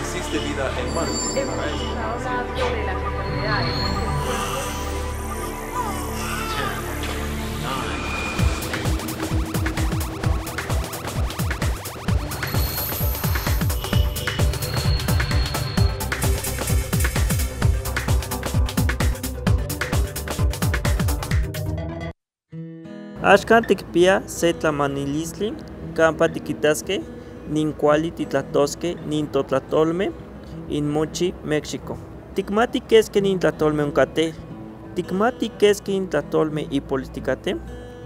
Existe vida en Marte. Hemos hablando de las enfermedades. Axkan tikpia se tlamanilistli kampa tikitaskej nin kuali titlatosskej nin totlatolmej inmochi México. Tikmati keski nin tlatolmej onkatej, tikmati keski in tlatolmej ipolitikatej,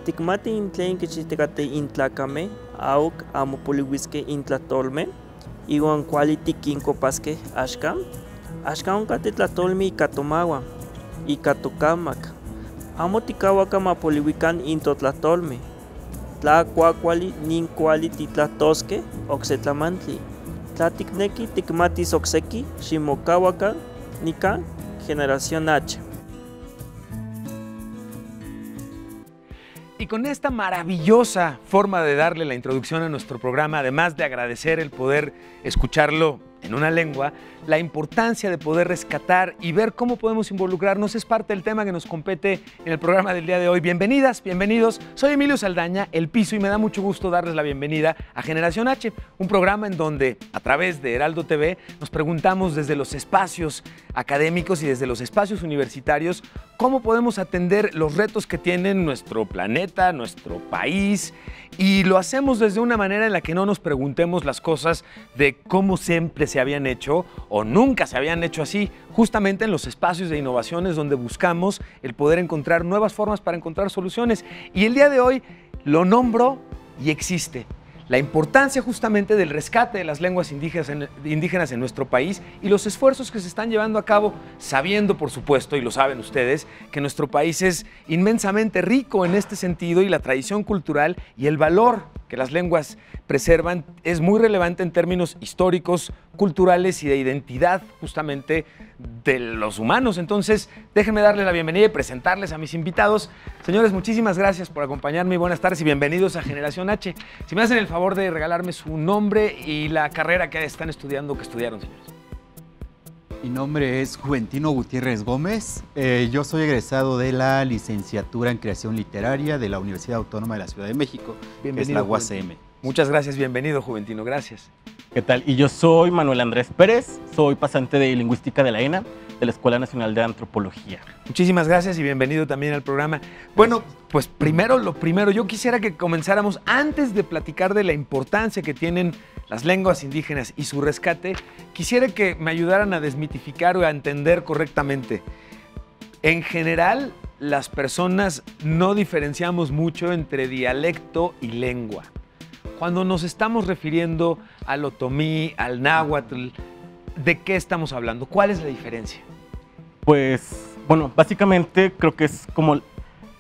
tikmati in tlen kichijtikatej intlakamej aok amo poliuiskej intlatolmej iwan kuali tikinkopaskej axkan. Axkan onkatej tlatolmej ika tomawan, ika tokamak, amo tikauakan mapoliuikan intotlatolmej. Tla kuakuali nin kuali titlatosskej okse tlamantli. Tla tikneki tikmatis okseki, ximokauakan nikan Generación H. Y con esta maravillosa forma de darle la introducción a nuestro programa, además de agradecer el poder escucharlo en una lengua, la importancia de poder rescatar y ver cómo podemos involucrarnos es parte del tema que nos compete en el programa del día de hoy. Bienvenidas, bienvenidos. Soy Emilio Saldaña, El Piso, y me da mucho gusto darles la bienvenida a Generación H, un programa en donde a través de Heraldo TV nos preguntamos desde los espacios académicos y desde los espacios universitarios cómo podemos atender los retos que tienen nuestro planeta, nuestro país, y lo hacemos desde una manera en la que no nos preguntemos las cosas de cómo siempre se habían hecho o nunca se habían hecho así, justamente en los espacios de innovaciones donde buscamos el poder encontrar nuevas formas para encontrar soluciones. Y el día de hoy lo nombro y existe la importancia justamente del rescate de las lenguas indígenas en, nuestro país y los esfuerzos que se están llevando a cabo, sabiendo por supuesto, y lo saben ustedes, que nuestro país es inmensamente rico en este sentido y la tradición cultural y el valor que las lenguas preservan es muy relevante en términos históricos, culturales y de identidad justamente de los humanos. Entonces, déjenme darles la bienvenida y presentarles a mis invitados. Señores, muchísimas gracias por acompañarme. Buenas tardes y bienvenidos a Generación H. Si me hacen el favor de regalarme su nombre y la carrera que están estudiando, que estudiaron, señores. Mi nombre es Juventino Gutiérrez Gómez. Eh, yo soy egresado de la licenciatura en creación literaria de la Universidad Autónoma de la Ciudad de México, que es la UACM. Muchas gracias, bienvenido Juventino, gracias. ¿Qué tal? Y yo soy Manuel Andrés Pérez, soy pasante de Lingüística de la ENA, de la Escuela Nacional de Antropología. Muchísimas gracias y bienvenido también al programa. Bueno, pues primero lo primero, yo quisiera que comenzáramos antes de platicar de la importancia que tienen las lenguas indígenas y su rescate, quisiera que me ayudaran a desmitificar o a entender correctamente. En general, las personas no diferenciamos mucho entre dialecto y lengua. Cuando nos estamos refiriendo al otomí, al náhuatl, ¿de qué estamos hablando? ¿Cuál es la diferencia? Pues, bueno, básicamente creo que es como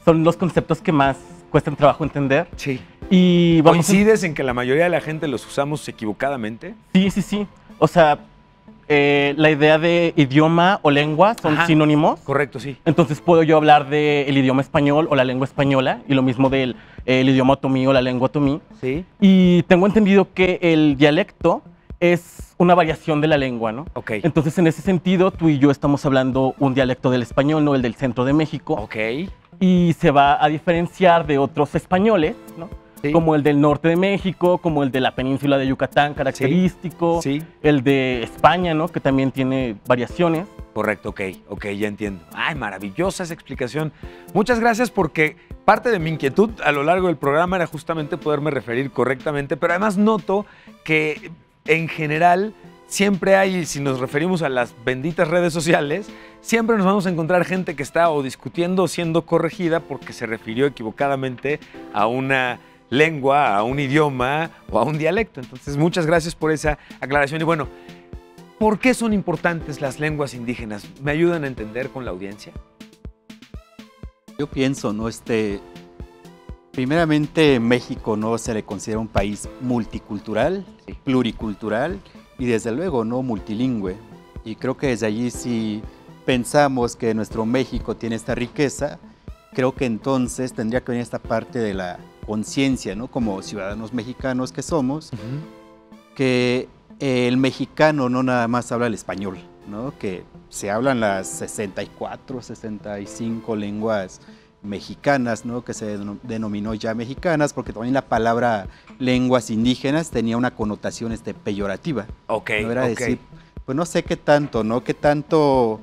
son los conceptos que más cuestan trabajo entender. Sí. Y vamos ¿Coincides en que la mayoría de la gente los usamos equivocadamente? Sí, sí, sí. O sea, eh, la idea de idioma o lengua son Ajá. sinónimos. Correcto, sí. Entonces puedo yo hablar del idioma español o la lengua española y lo mismo del el idioma otomí o la lengua otomí. Sí. Y tengo entendido que el dialecto es una variación de la lengua, ¿no? Ok. Entonces, en ese sentido, tú y yo estamos hablando un dialecto del español, no el del centro de México, Ok. y se va a diferenciar de otros españoles, ¿no? Sí. Como el del norte de México, como el de la península de Yucatán, característico, Sí. el de España, ¿no? Que también tiene variaciones. Correcto, ok, ok, ya entiendo. Ay, maravillosa esa explicación. Muchas gracias porque parte de mi inquietud a lo largo del programa era justamente poderme referir correctamente, pero además noto que en general siempre hay, si nos referimos a las benditas redes sociales, siempre nos vamos a encontrar gente que está o discutiendo o siendo corregida porque se refirió equivocadamente a una lengua, a un idioma o a un dialecto. Entonces, muchas gracias por esa aclaración. Y bueno, ¿por qué son importantes las lenguas indígenas? ¿Me ayudan a entender con la audiencia? Yo pienso, ¿no? Este, primeramente México, ¿no? Se le considera un país multicultural, pluricultural y desde luego, ¿no? Multilingüe. Y creo que desde allí si pensamos que nuestro México tiene esta riqueza, creo que entonces tendría que venir esta parte de la conciencia, ¿no? Como ciudadanos mexicanos que somos, que el mexicano no nada más habla el español, ¿no? Que se hablan las 64, 65 lenguas mexicanas, ¿no? que se denominó ya mexicanas, porque también la palabra lenguas indígenas tenía una connotación este, peyorativa. Ok, ¿no? Era decir, pues no sé qué tanto, ¿no? Qué tanto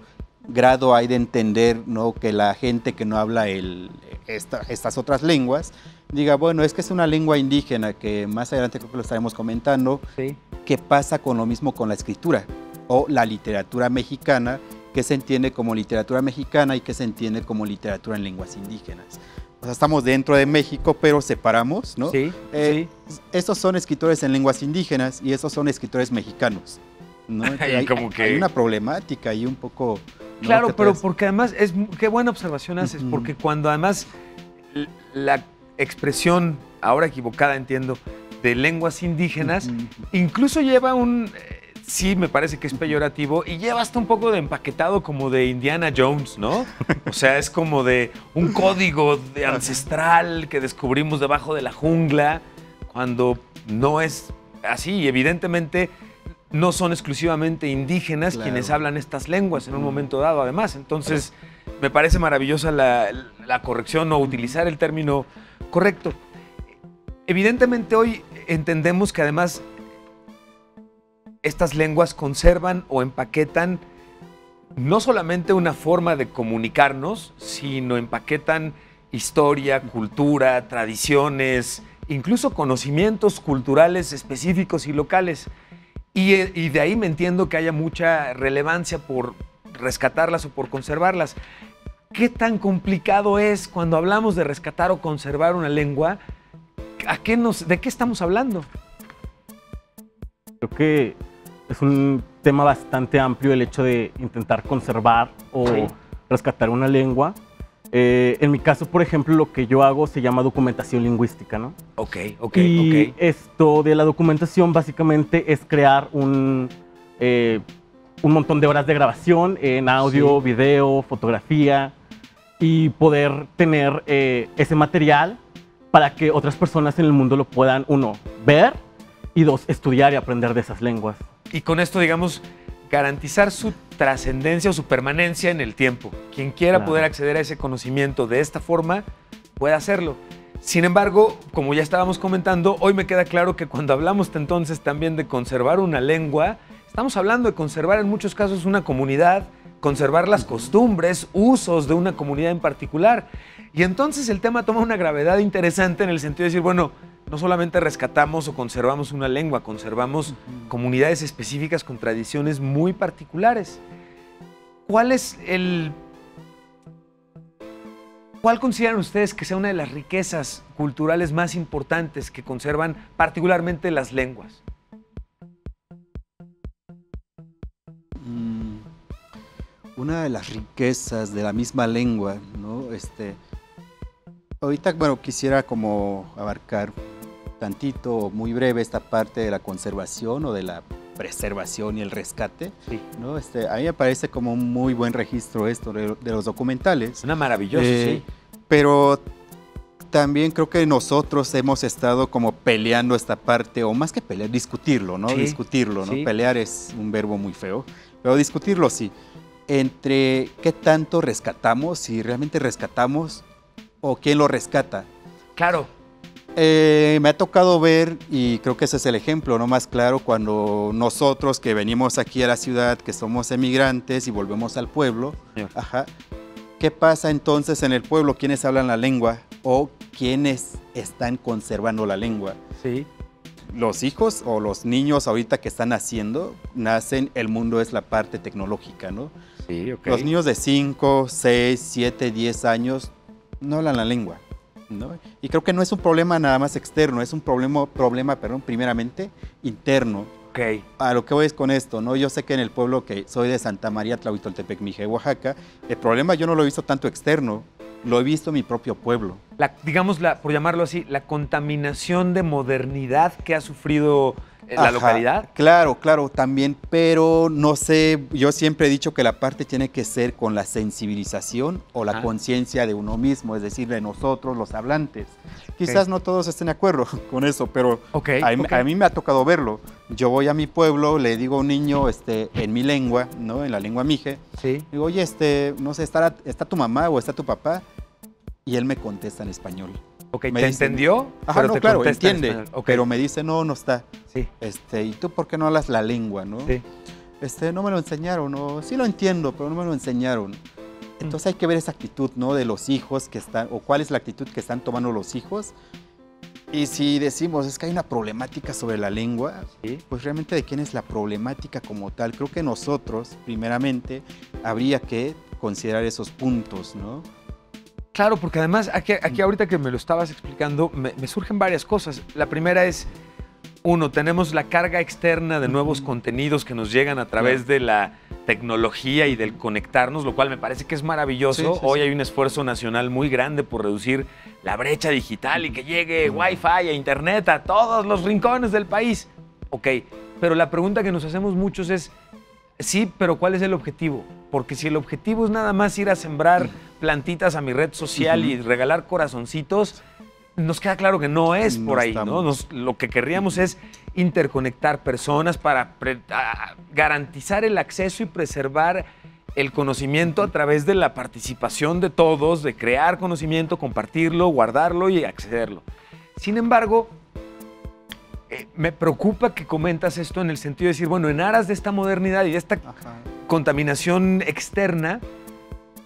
grado hay de entender, ¿no? Que la gente que no habla el, estas otras lenguas diga, bueno, es que es una lengua indígena, que más adelante creo que lo estaremos comentando, Sí. ¿qué pasa con lo mismo con la escritura o la literatura mexicana? ¿Qué se entiende como literatura mexicana y qué se entiende como literatura en lenguas indígenas? O sea, estamos dentro de México, pero separamos, ¿no? Sí, Eh, Estos son escritores en lenguas indígenas y estos son escritores mexicanos. ¿no? Hay, como que- hay una problemática ahí un poco... ¿no? Claro, que pero porque además, es qué buena observación haces, Ujú. porque cuando además la expresión, ahora equivocada entiendo, de lenguas indígenas, incluso lleva un, eh, sí me parece que es peyorativo, y lleva hasta un poco de empaquetado como de Indiana Jones, ¿no? O sea, es como de un código de ancestral que descubrimos debajo de la jungla, cuando no es así, y evidentemente no son exclusivamente indígenas Claro. quienes hablan estas lenguas en un momento dado, además. Entonces, me parece maravillosa la, corrección o utilizar el término correcto. Evidentemente hoy entendemos que además estas lenguas conservan o empaquetan no solamente una forma de comunicarnos, sino empaquetan historia, cultura, tradiciones, incluso conocimientos culturales específicos y locales. Y, eh, y de ahí me entiendo que haya mucha relevancia por rescatarlas o por conservarlas. ¿Qué tan complicado es cuando hablamos de rescatar o conservar una lengua? ¿A qué nos, ¿De qué estamos hablando? Creo que es un tema bastante amplio el hecho de intentar conservar o Sí. rescatar una lengua. Eh, en mi caso, por ejemplo, lo que yo hago se llama documentación lingüística, ¿no? Ok, ok, y ok. esto de la documentación básicamente es crear un, eh, un montón de horas de grabación en audio, Sí. video, fotografía y poder tener eh, ese material para que otras personas en el mundo lo puedan, uno, ver y dos, estudiar y aprender de esas lenguas. Y con esto, digamos, garantizar su trascendencia o su permanencia en el tiempo. Quien quiera Claro. poder acceder a ese conocimiento de esta forma, puede hacerlo. Sin embargo, como ya estábamos comentando, hoy me queda claro que cuando hablamos entonces también de conservar una lengua, estamos hablando de conservar en muchos casos una comunidad, conservar las costumbres, usos de una comunidad en particular. Y entonces el tema toma una gravedad interesante en el sentido de decir, bueno, no solamente rescatamos o conservamos una lengua, conservamos comunidades específicas con tradiciones muy particulares. ¿Cuál es el... ¿Cuál consideran ustedes que sea una de las riquezas culturales más importantes que conservan particularmente las lenguas? Una de las riquezas de la misma lengua, ¿no? Este, ahorita, bueno, quisiera como abarcar tantito, muy breve, esta parte de la conservación o de la preservación y el rescate, Sí. ¿no? Este, a mí me parece como un muy buen registro esto de, de los documentales. Suena maravilloso, Eh, sí. Pero también creo que nosotros hemos estado como peleando esta parte, o más que pelear, discutirlo, ¿no? Sí, Discutirlo, ¿no? sí. Pelear es un verbo muy feo, pero discutirlo sí. Entre qué tanto rescatamos, si realmente rescatamos, o quién lo rescata. Claro, Eh, me ha tocado ver, y creo que ese es el ejemplo no más claro, cuando nosotros que venimos aquí a la ciudad, que somos emigrantes y volvemos al pueblo, ajá, ¿qué pasa entonces en el pueblo? ¿Quiénes hablan la lengua o quiénes están conservando la lengua? sí. Los hijos o los niños ahorita que están naciendo, nacen, el mundo es la parte tecnológica, ¿no? Sí. Los niños de 5, 6, 7, 10 años no hablan la lengua. ¿no? Y creo que no es un problema nada más externo, es un problema, problema perdón, primeramente interno. Ok, A lo que voy es con esto, ¿no? Yo sé que en el pueblo que soy de Santa María, Tlahuitoltepec, Mije, Oaxaca, el problema yo no lo he visto tanto externo, lo he visto en mi propio pueblo. la, digamos, la, por llamarlo así, la contaminación de modernidad que ha sufrido la Ajá, localidad. Claro, claro, también, pero no sé, yo siempre he dicho que la parte tiene que ser con la sensibilización o la Ah. conciencia de uno mismo, es decir, de nosotros, los hablantes. Quizás no todos estén de acuerdo con eso, pero a mí me ha tocado verlo. Yo voy a mi pueblo, le digo a un niño este, en mi lengua, ¿no? en la lengua mije, Sí. digo, oye, este, no sé, ¿está, ¿está tu mamá o está tu papá? Y él me contesta en español. Ok, Me ¿te dice- entendió? Ajá, Pero no, te claro, en entiende, español. Ok, pero me dice, no, no está. Sí, Este, ¿y tú por qué no hablas la lengua, no? sí. Este, no me lo enseñaron, no, sí lo entiendo, pero no me lo enseñaron. Entonces hay que ver esa actitud, ¿no? De los hijos que están, o cuál es la actitud que están tomando los hijos. Y si decimos, es que hay una problemática sobre la lengua, Sí. pues realmente de quién es la problemática como tal. Creo que nosotros, primeramente, habría que considerar esos puntos, ¿no? Claro, porque además aquí, aquí ahorita que me lo estabas explicando, me, me surgen varias cosas. La primera es, uno, tenemos la carga externa de nuevos contenidos que nos llegan a través de la tecnología y del conectarnos, lo cual me parece que es maravilloso. Sí, sí, Hoy hay un esfuerzo nacional muy grande por reducir la brecha digital y que llegue Wi-Fi e Internet a todos los rincones del país. Ok, pero la pregunta que nos hacemos muchos es, Sí, pero ¿cuál es el objetivo? Porque si el objetivo es nada más ir a sembrar plantitas a mi red social y regalar corazoncitos, nos queda claro que no es No por ahí, ¿no? Nos- lo que querríamos es interconectar personas para pre- a- garantizar el acceso y preservar el conocimiento a través de la participación de todos, de crear conocimiento, compartirlo, guardarlo y accederlo. Sin embargo, eh, me preocupa que comentas esto en el sentido de decir, bueno, en aras de esta modernidad y de esta Ajá. contaminación externa,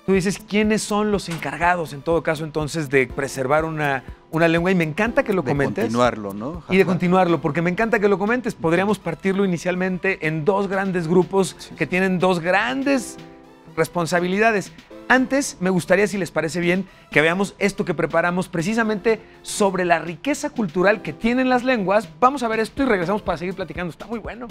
tú dices, ¿quiénes son los encargados en todo caso entonces de preservar una, una lengua? Y me encanta que lo De comentes. continuarlo, ¿no? Y de continuarlo, porque me encanta que lo comentes. Podríamos partirlo inicialmente en dos grandes grupos que tienen dos grandes responsabilidades. Antes, me gustaría, si les parece bien, que veamos esto que preparamos precisamente sobre la riqueza cultural que tienen las lenguas. Vamos a ver esto y regresamos para seguir platicando. Está muy bueno.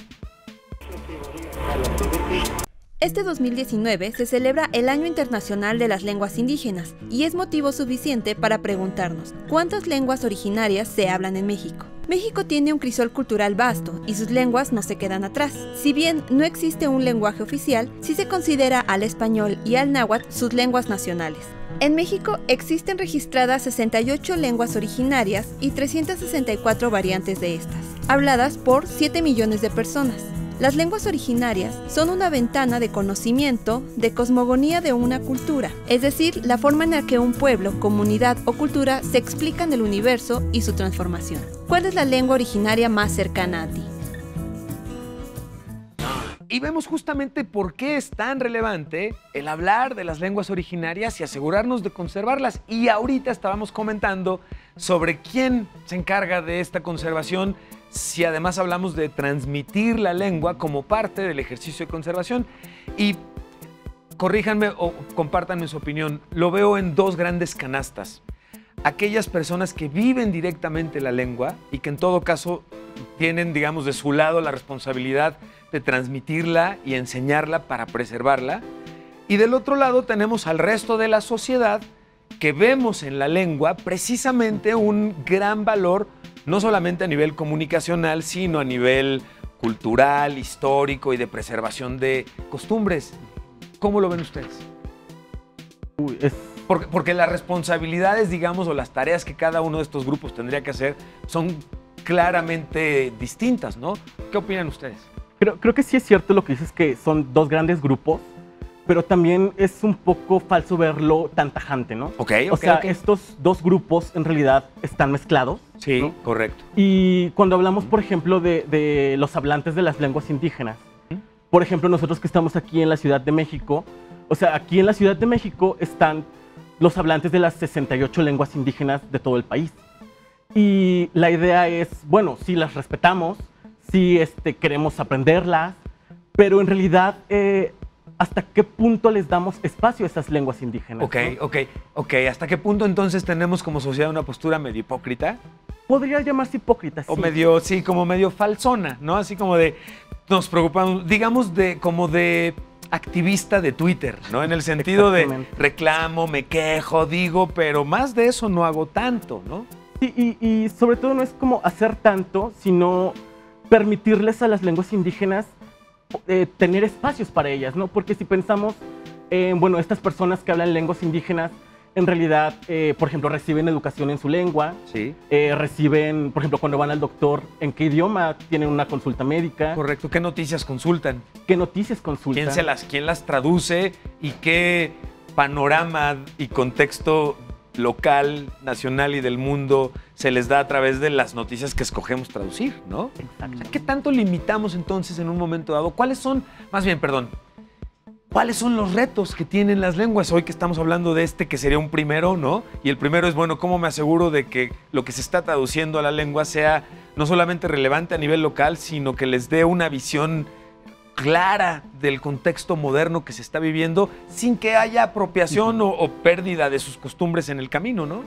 Este 2019 se celebra el Año Internacional de las Lenguas Indígenas y es motivo suficiente para preguntarnos cuántas lenguas originarias se hablan en México. México tiene un crisol cultural vasto y sus lenguas no se quedan atrás. Si bien no existe un lenguaje oficial, sí se considera al español y al náhuatl sus lenguas nacionales. En México existen registradas 68 lenguas originarias y 364 variantes de estas, habladas por 7 millones de personas. Las lenguas originarias son una ventana de conocimiento, de cosmogonía de una cultura, es decir, la forma en la que un pueblo, comunidad o cultura se explican el universo y su transformación. ¿Cuál es la lengua originaria más cercana a ti? Y vemos justamente por qué es tan relevante el hablar de las lenguas originarias y asegurarnos de conservarlas. Y ahorita estábamos comentando sobre quién se encarga de esta conservación, si además hablamos de transmitir la lengua como parte del ejercicio de conservación. Y corríjanme o compártanme su opinión, lo veo en dos grandes canastas. Aquellas personas que viven directamente la lengua y que en todo caso tienen, digamos, de su lado la responsabilidad de transmitirla y enseñarla para preservarla. Y del otro lado tenemos al resto de la sociedad que vemos en la lengua precisamente un gran valor, no solamente a nivel comunicacional, sino a nivel cultural, histórico y de preservación de costumbres. ¿Cómo lo ven ustedes? Uy, es- Porque, porque las responsabilidades, digamos, o las tareas que cada uno de estos grupos tendría que hacer son claramente distintas, ¿no? ¿Qué opinan ustedes? creo, creo que sí es cierto lo que dices que son dos grandes grupos, pero también es un poco falso verlo tan tajante, ¿no? Ok, o sea, estos dos grupos en realidad están mezclados. Sí, ¿no? correcto. Y cuando hablamos, por ejemplo, de, de los hablantes de las lenguas indígenas, por ejemplo, nosotros que estamos aquí en la Ciudad de México, o sea, aquí en la Ciudad de México están los hablantes de las 68 lenguas indígenas de todo el país. Y la idea es, bueno, sí las respetamos, sí este, queremos aprenderlas, pero en realidad, eh, ¿hasta qué punto les damos espacio a esas lenguas indígenas? Ok, no? ok, ok. ¿Hasta qué punto entonces tenemos como sociedad una postura medio hipócrita? Podría llamarse hipócrita, O sí. medio, sí, como medio falsona, ¿no? Así como de, nos preocupamos, digamos, de como de activista de Twitter, ¿no? En el sentido de reclamo, me quejo, digo, pero más de eso no hago tanto, ¿no? Sí, y, y sobre todo no es como hacer tanto, sino permitirles a las lenguas indígenas eh, tener espacios para ellas, ¿no? Porque si pensamos, en, bueno, estas personas que hablan lenguas indígenas, en realidad, eh, por ejemplo, reciben educación en su lengua, Sí. eh, reciben, por ejemplo, cuando van al doctor, en qué idioma tienen una consulta médica, Correcto. ¿Qué noticias consultan? qué noticias consultan. ¿Quién, se las, ¿Quién las traduce y qué panorama y contexto local, nacional y del mundo se les da a través de las noticias que escogemos traducir, ¿no? O sea, ¿Qué tanto limitamos entonces en un momento dado? ¿Cuáles son, más bien, perdón, cuáles son los retos que tienen las lenguas? Hoy que estamos hablando de este que sería un primero, ¿no? Y el primero es, bueno, ¿cómo me aseguro de que lo que se está traduciendo a la lengua sea no solamente relevante a nivel local, sino que les dé una visión clara del contexto moderno que se está viviendo sin que haya apropiación o, o pérdida de sus costumbres en el camino, ¿no?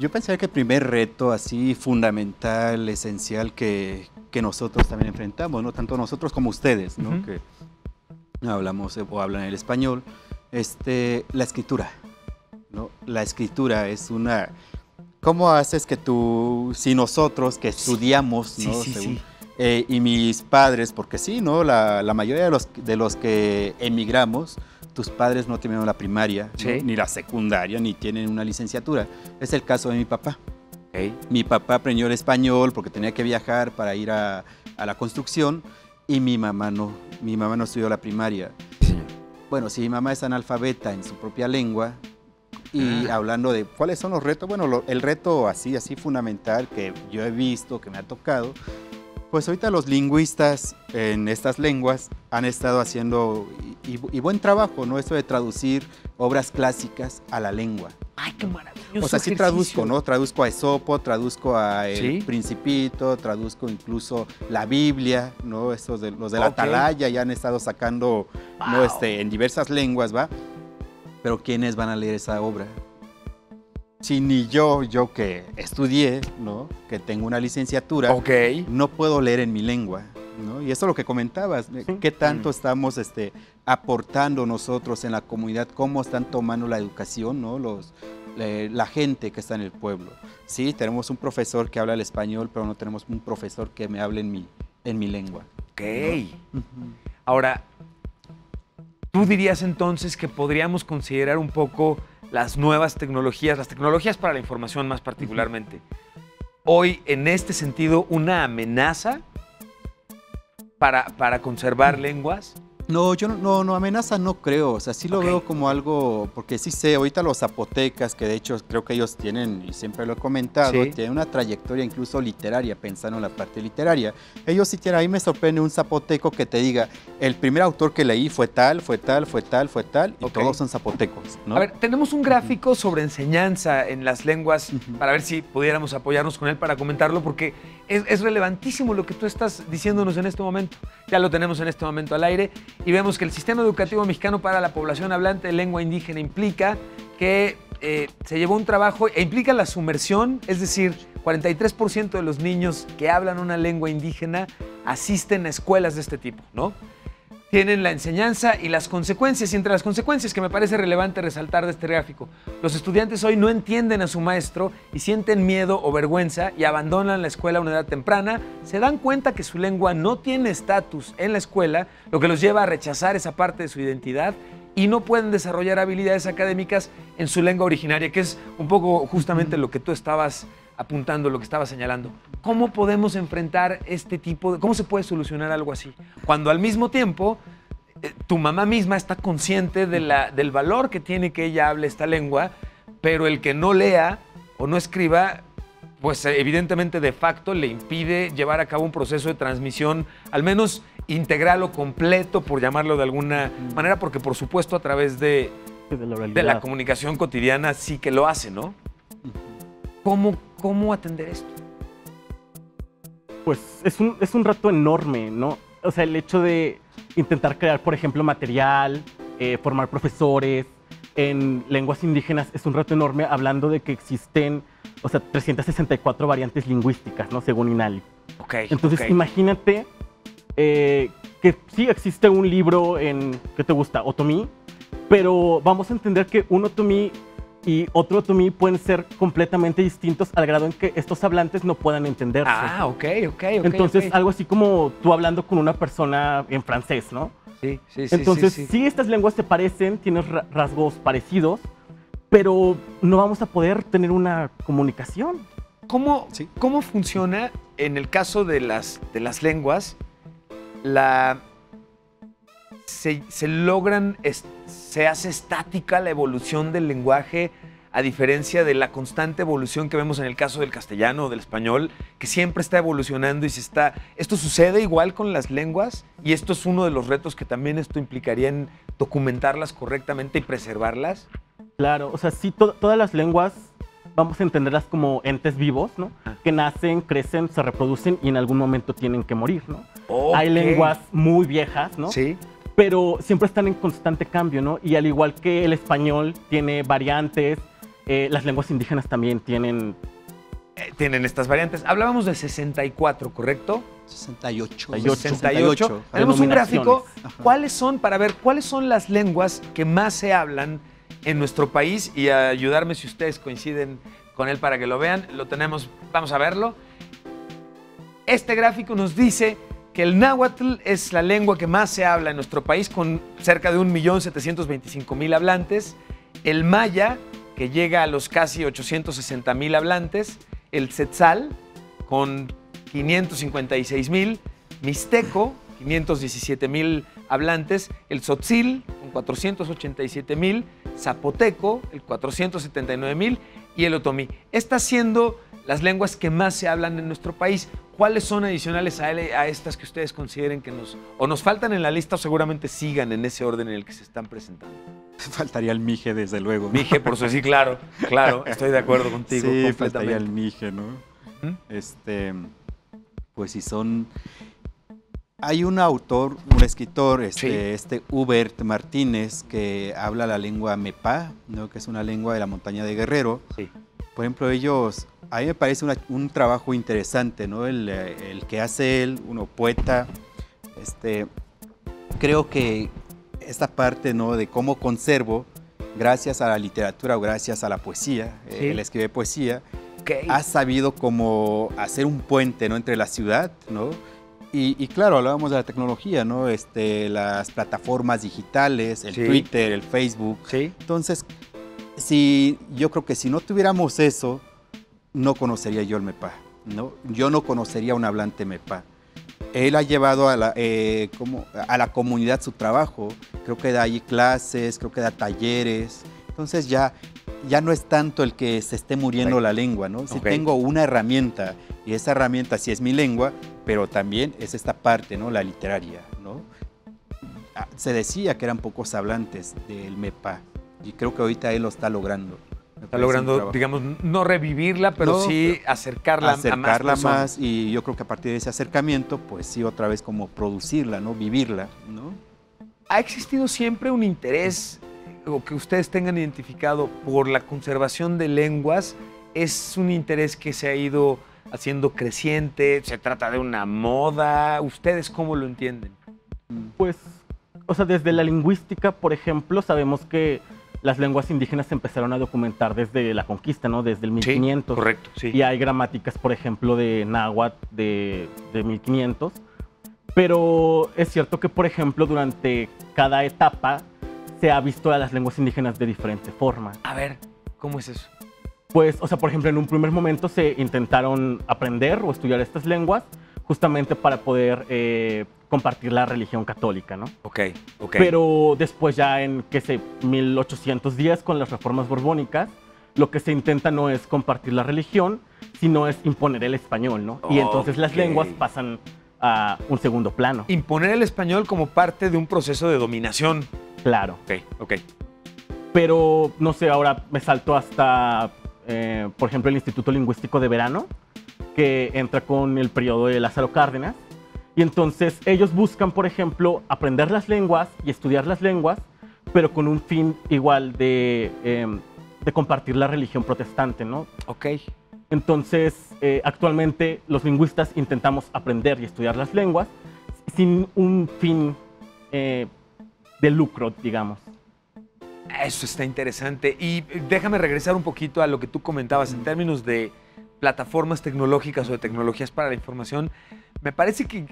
Yo pensaría que el primer reto así fundamental, esencial que, que nosotros también enfrentamos, ¿no? tanto nosotros como ustedes, ¿no? Que hablamos o hablan el español, este, la escritura. ¿no? La escritura es una... ¿Cómo haces que tú, si nosotros que estudiamos, Sí, ¿no? sí, Según- sí. Eh, y mis padres, porque sí, ¿no? La, la mayoría de los, de los que emigramos, tus padres no terminaron la primaria. Sí. ni la secundaria, ni tienen una licenciatura. Es el caso de mi papá. Mi papá aprendió el español porque tenía que viajar para ir a, a la construcción y mi mamá no. Mi mamá no estudió la primaria. Bueno, si mi mamá es analfabeta en su propia lengua y Ah. hablando de cuáles son los retos, bueno, lo- el reto así, así fundamental que yo he visto, que me ha tocado, pues ahorita los lingüistas en estas lenguas han estado haciendo y, buen trabajo, ¿no? Esto de traducir obras clásicas a la lengua. Ay, qué maravilloso. O sea, sí ejercicio. traduzco, ¿no? Traduzco a Esopo, traduzco a El Sí. Principito, traduzco incluso la Biblia, ¿no? Estos de, los de la Ok. Atalaya ya han estado sacando, ¿no? Este, en diversas lenguas, ¿va? Pero ¿quiénes van a leer esa obra? Si ni yo, yo que estudié, ¿no? Que tengo una licenciatura, no puedo leer en mi lengua, ¿no? Y eso es lo que comentabas. ¿qué tanto estamos este, aportando nosotros en la comunidad? ¿Cómo están tomando la educación, ¿no? Los, eh, la gente que está en el pueblo. Sí, tenemos un profesor que habla el español, pero no tenemos un profesor que me hable en mi, en mi lengua. Ok. Ahora, ¿tú dirías entonces que podríamos considerar un poco las nuevas tecnologías, las tecnologías para la información más particularmente, hoy en este sentido una amenaza para, para conservar lenguas? No, yo no, no, no, amenaza no creo, o sea, sí lo veo como algo, porque sí sé, ahorita los zapotecas, que de hecho creo que ellos tienen, y siempre lo he comentado, Sí. tienen una trayectoria incluso literaria, pensando en la parte literaria. Ellos sí tienen, ahí me sorprende un zapoteco que te diga, el primer autor que leí fue tal, fue tal, fue tal, fue tal, y todos son zapotecos, ¿no? A ver, tenemos un gráfico sobre enseñanza en las lenguas para ver si pudiéramos apoyarnos con él para comentarlo, porque es, relevantísimo lo que tú estás diciéndonos en este momento. Ya lo tenemos en este momento al aire y vemos que el sistema educativo mexicano para la población hablante de lengua indígena implica que eh, se llevó un trabajo e implica la sumersión, es decir, 43% de los niños que hablan una lengua indígena asisten a escuelas de este tipo, ¿no? Tienen la enseñanza y las consecuencias. Y entre las consecuencias que me parece relevante resaltar de este gráfico, los estudiantes hoy no entienden a su maestro y sienten miedo o vergüenza y abandonan la escuela a una edad temprana, se dan cuenta que su lengua no tiene estatus en la escuela, lo que los lleva a rechazar esa parte de su identidad y no pueden desarrollar habilidades académicas en su lengua originaria, que es un poco justamente lo que tú estabas apuntando, lo que estabas señalando. ¿Cómo podemos enfrentar este tipo de... ¿Cómo se puede solucionar algo así? Cuando al mismo tiempo eh, tu mamá misma está consciente de la- del valor que tiene que ella hable esta lengua, pero el que no lea o no escriba, pues eh, evidentemente de facto le impide llevar a cabo un proceso de transmisión, al menos integral o completo, por llamarlo de alguna manera, porque por supuesto a través de, de la de la comunicación cotidiana sí que lo hace, ¿no? ¿Cómo, cómo atender esto? Pues es un, es un reto enorme, ¿no? O sea, el hecho de intentar crear, por ejemplo, material, eh, formar profesores en lenguas indígenas es un reto enorme, hablando de que existen, o sea, 364 variantes lingüísticas, ¿no? Según INALI. Ok. Entonces, imagínate eh, que sí existe un libro en, ¿qué te gusta? Otomí, pero vamos a entender que un otomí y otro otomí pueden ser completamente distintos al grado en que estos hablantes no puedan entenderse. Ah, ok, ok, ok. Entonces, algo así como tú hablando con una persona en francés, ¿no? Sí, sí, sí, Entonces, sí, sí, sí. estas lenguas se parecen, tienen ra- rasgos parecidos, pero no vamos a poder tener una comunicación. ¿Cómo, Sí. ¿Cómo funciona en el caso de las, de las lenguas? La, se, se logran, es- se hace estática la evolución del lenguaje a diferencia de la constante evolución que vemos en el caso del castellano o del español, que siempre está evolucionando y se está... Esto sucede igual con las lenguas y esto es uno de los retos que también esto implicaría en documentarlas correctamente y preservarlas. Claro, o sea, sí, to- todas las lenguas vamos a entenderlas como entes vivos, ¿no? Ah. Que nacen, crecen, se reproducen y en algún momento tienen que morir, ¿no? Hay lenguas muy viejas, ¿no? Sí. Pero siempre están en constante cambio, ¿no? Y al igual que el español tiene variantes, eh, las lenguas indígenas también tienen... Eh, tienen estas variantes. Hablábamos de 64, ¿correcto? 68. 68. Tenemos un gráfico. ¿Cuáles son, para ver, cuáles son las lenguas que más se hablan en nuestro país? Y a ayudarme si ustedes coinciden con él para que lo vean. Lo tenemos, vamos a verlo. Este gráfico nos dice que el náhuatl es la lengua que más se habla en nuestro país, con cerca de 1.725.000 hablantes. El maya, que llega a los casi 860.000 hablantes. El tzetzal, con 556.000. Mixteco, 517.000 hablantes. El tzotzil, con 487.000. Zapoteco, el 479.000. Y el otomí. Estas siendo las lenguas que más se hablan en nuestro país. ¿Cuáles son adicionales a, él- a estas que ustedes consideren que nos o nos faltan en la lista o seguramente sigan en ese orden en el que se están presentando? Faltaría el Mije, desde luego. ¿no? Mije, por su sí, claro, claro, estoy de acuerdo contigo sí, faltaría completamente. el Mije, ¿no? ¿Mm? Este, pues si son... Hay un autor, un escritor, este, Sí. este Hubert Martínez, que habla la lengua Mepá, ¿no? que es una lengua de la montaña de Guerrero. Sí. Por ejemplo, ellos, a mí me parece una- un trabajo interesante, ¿no? El, eh, el que hace él, uno poeta, este, creo que esta parte, ¿no? De cómo conservo, gracias a la literatura o gracias a la poesía, eh, Sí. él escribe poesía, Ok. ha sabido como hacer un puente, ¿no? Entre la ciudad, ¿no? Y, y claro, hablábamos de la tecnología, ¿no? Este, las plataformas digitales, el Sí. Twitter, el Facebook, Sí. entonces, si yo creo que si no tuviéramos eso, no conocería yo el MEPA, ¿no? Yo no conocería un hablante MEPA. Él ha llevado a la, eh, como a la comunidad su trabajo. Creo que da ahí clases, creo que da talleres. Entonces ya, ya no es tanto el que se esté muriendo Ok. la lengua, ¿no? Si Ok. tengo una herramienta y esa herramienta sí es mi lengua, pero también es esta parte, ¿no? La literaria, ¿no? Ah, Se decía que eran pocos hablantes del MEPA y creo que ahorita él lo está logrando. Está logrando, digamos, no revivirla, pero No, sí acercarla, acercarla a más. más, y yo creo que a partir de ese acercamiento, pues sí, otra vez como producirla, ¿no? Vivirla, ¿no? ¿Ha existido siempre un interés o que ustedes tengan identificado por la conservación de lenguas? ¿Es un interés que se ha ido haciendo creciente? ¿Se trata de una moda? ¿Ustedes cómo lo entienden? Pues, o sea, desde la lingüística, por ejemplo, sabemos que las lenguas indígenas se empezaron a documentar desde la conquista, ¿no? Desde el 1500. correcto, sí. Y hay gramáticas, por ejemplo, de náhuatl de, de 1500. Pero es cierto que, por ejemplo, durante cada etapa se ha visto a las lenguas indígenas de diferente forma. A ver, ¿cómo es eso? Pues, o sea, por ejemplo, en un primer momento se intentaron aprender o estudiar estas lenguas justamente para poder eh, compartir la religión católica, ¿no? Ok, ok. Pero después ya en, qué sé, 1810 con las reformas borbónicas, lo que se intenta no es compartir la religión, sino es imponer el español, ¿no? Y entonces las lenguas pasan a un segundo plano. Imponer el español como parte de un proceso de dominación. Claro. Ok, ok. Pero, no sé, ahora me salto hasta, eh, por ejemplo, el Instituto Lingüístico de Verano, que entra con el periodo de Lázaro Cárdenas. Y entonces ellos buscan, por ejemplo, aprender las lenguas y estudiar las lenguas, pero con un fin igual de, eh, de compartir la religión protestante, ¿no? Ok. Entonces, eh, actualmente los lingüistas intentamos aprender y estudiar las lenguas sin un fin eh, de lucro, digamos. Eso está interesante. Y déjame regresar un poquito a lo que tú comentabas en términos de plataformas tecnológicas o de tecnologías para la información. Me parece que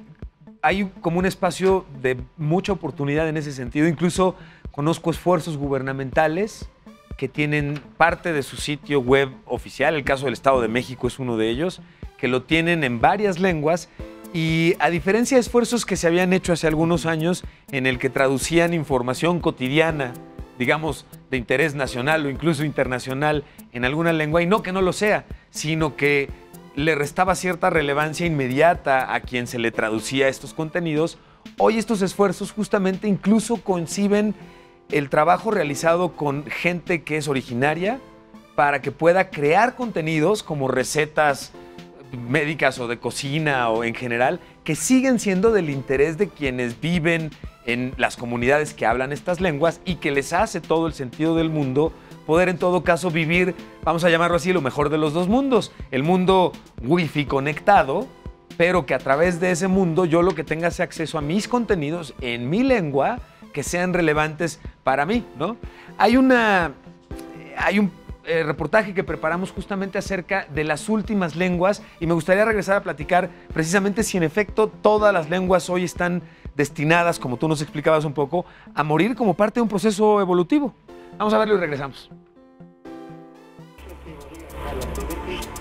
hay como un espacio de mucha oportunidad en ese sentido. Incluso conozco esfuerzos gubernamentales que tienen parte de su sitio web oficial, el caso del Estado de México es uno de ellos, que lo tienen en varias lenguas y a diferencia de esfuerzos que se habían hecho hace algunos años en el que traducían información cotidiana, digamos, de interés nacional o incluso internacional en alguna lengua, y no que no lo sea, sino que le restaba cierta relevancia inmediata a quien se le traducía estos contenidos, hoy estos esfuerzos justamente incluso conciben el trabajo realizado con gente que es originaria para que pueda crear contenidos como recetas médicas o de cocina o en general que siguen siendo del interés de quienes viven en las comunidades que hablan estas lenguas y que les hace todo el sentido del mundo poder en todo caso vivir, vamos a llamarlo así, lo mejor de los dos mundos. El mundo wifi conectado, pero que a través de ese mundo yo lo que tenga sea acceso a mis contenidos en mi lengua que sean relevantes para mí, ¿no? Hay una hay un eh, reportaje que preparamos justamente acerca de las últimas lenguas y me gustaría regresar a platicar precisamente si en efecto todas las lenguas hoy están destinadas, como tú nos explicabas un poco, a morir como parte de un proceso evolutivo. Vamos a verlo y regresamos.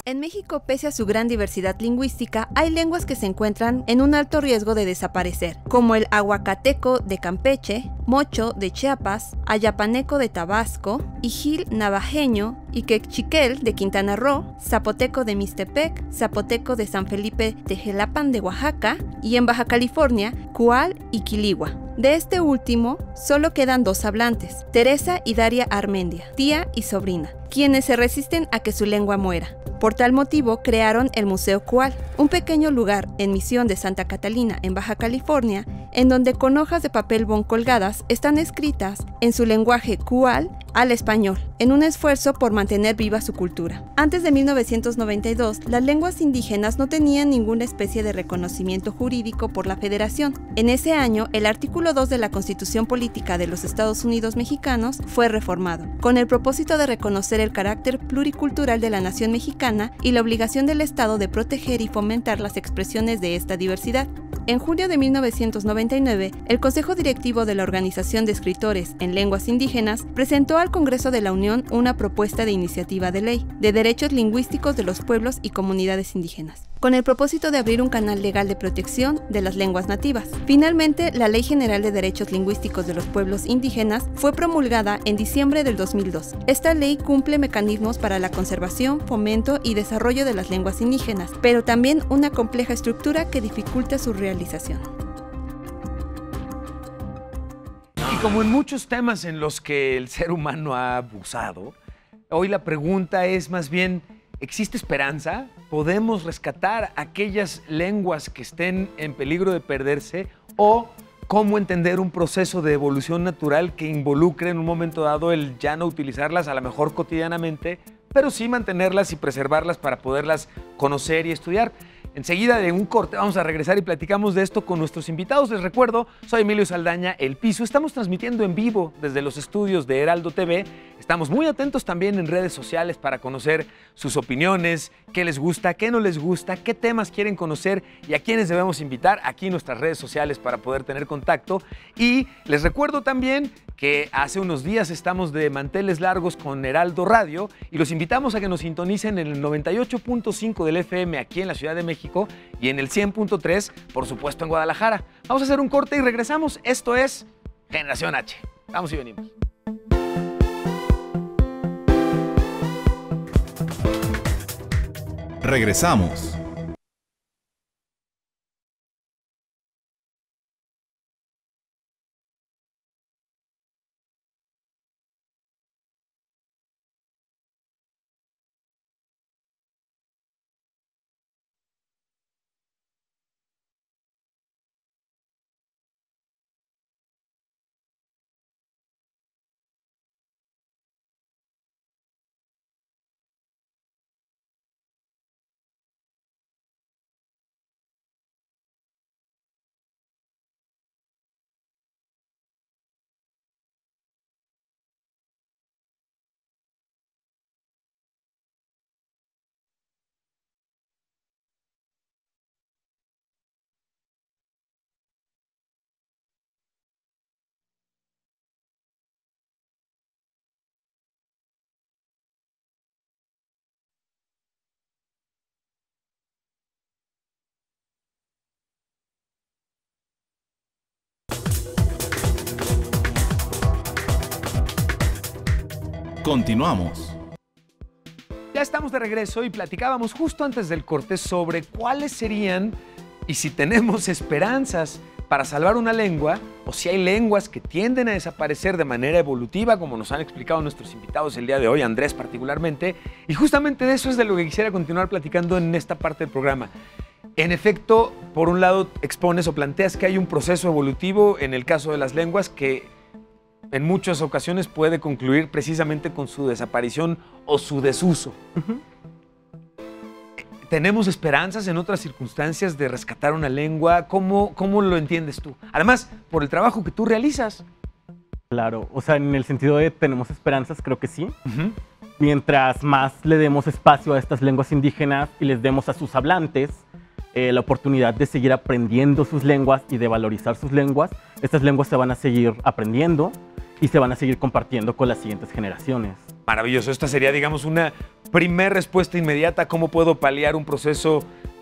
En México, pese a su gran diversidad lingüística, hay lenguas que se encuentran en un alto riesgo de desaparecer, como el aguacateco de Campeche, mocho de Chiapas, ayapaneco de Tabasco, ijil navajeño, iquechiquel de Quintana Roo, zapoteco de Mixtepec, zapoteco de San Felipe de Jelapan de Oaxaca y en Baja California, cual y quiligua. De este último, solo quedan dos hablantes, Teresa y Daria Armendia, tía y sobrina, quienes se resisten a que su lengua muera. Por tal motivo crearon el Museo Cual, un pequeño lugar en Misión de Santa Catalina, en Baja California, en donde con hojas de papel bon colgadas están escritas en su lenguaje Cual al español, en un esfuerzo por mantener viva su cultura. Antes de 1992, las lenguas indígenas no tenían ninguna especie de reconocimiento jurídico por la Federación. En ese año, el artículo 2 de la Constitución Política de los Estados Unidos Mexicanos fue reformado, con el propósito de reconocer el carácter pluricultural de la nación mexicana y la obligación del Estado de proteger y fomentar las expresiones de esta diversidad. En junio de 1999, el Consejo Directivo de la Organización de Escritores en Lenguas Indígenas presentó al Congreso de la Unión una propuesta de iniciativa de ley de derechos lingüísticos de los pueblos y comunidades indígenas con el propósito de abrir un canal legal de protección de las lenguas nativas. Finalmente, la Ley General de Derechos Lingüísticos de los Pueblos Indígenas fue promulgada en diciembre del 2002. Esta ley cumple mecanismos para la conservación, fomento y desarrollo de las lenguas indígenas, pero también una compleja estructura que dificulta su realización. Y como en muchos temas en los que el ser humano ha abusado, hoy la pregunta es más bien, ¿existe esperanza? ¿Podemos rescatar aquellas lenguas que estén en peligro de perderse? ¿O cómo entender un proceso de evolución natural que involucre en un momento dado el ya no utilizarlas a lo mejor cotidianamente, pero sí mantenerlas y preservarlas para poderlas conocer y estudiar? Enseguida de un corte vamos a regresar y platicamos de esto con nuestros invitados. Les recuerdo, soy Emilio Saldaña, El Piso. Estamos transmitiendo en vivo desde los estudios de Heraldo TV. Estamos muy atentos también en redes sociales para conocer sus opiniones, qué les gusta, qué no les gusta, qué temas quieren conocer y a quiénes debemos invitar aquí en nuestras redes sociales para poder tener contacto. Y les recuerdo también que hace unos días estamos de manteles largos con Heraldo Radio y los invitamos a que nos sintonicen en el 98.5 del FM aquí en la Ciudad de México y en el 100.3, por supuesto, en Guadalajara. Vamos a hacer un corte y regresamos. Esto es Generación H. Vamos y venimos. Regresamos. Continuamos. Ya estamos de regreso y platicábamos justo antes del corte sobre cuáles serían y si tenemos esperanzas para salvar una lengua o si hay lenguas que tienden a desaparecer de manera evolutiva, como nos han explicado nuestros invitados el día de hoy, Andrés particularmente. Y justamente de eso es de lo que quisiera continuar platicando en esta parte del programa. En efecto, por un lado expones o planteas que hay un proceso evolutivo en el caso de las lenguas que en muchas ocasiones puede concluir precisamente con su desaparición o su desuso. ¿Tenemos esperanzas en otras circunstancias de rescatar una lengua? ¿Cómo, ¿Cómo lo entiendes tú? Además, por el trabajo que tú realizas. Claro, o sea, en el sentido de tenemos esperanzas, creo que sí. Mientras más le demos espacio a estas lenguas indígenas y les demos a sus hablantes eh, la oportunidad de seguir aprendiendo sus lenguas y de valorizar sus lenguas, estas lenguas se van a seguir aprendiendo y se van a seguir compartiendo con las siguientes generaciones. Maravilloso. Esta sería, digamos, una primer respuesta inmediata cómo puedo paliar un proceso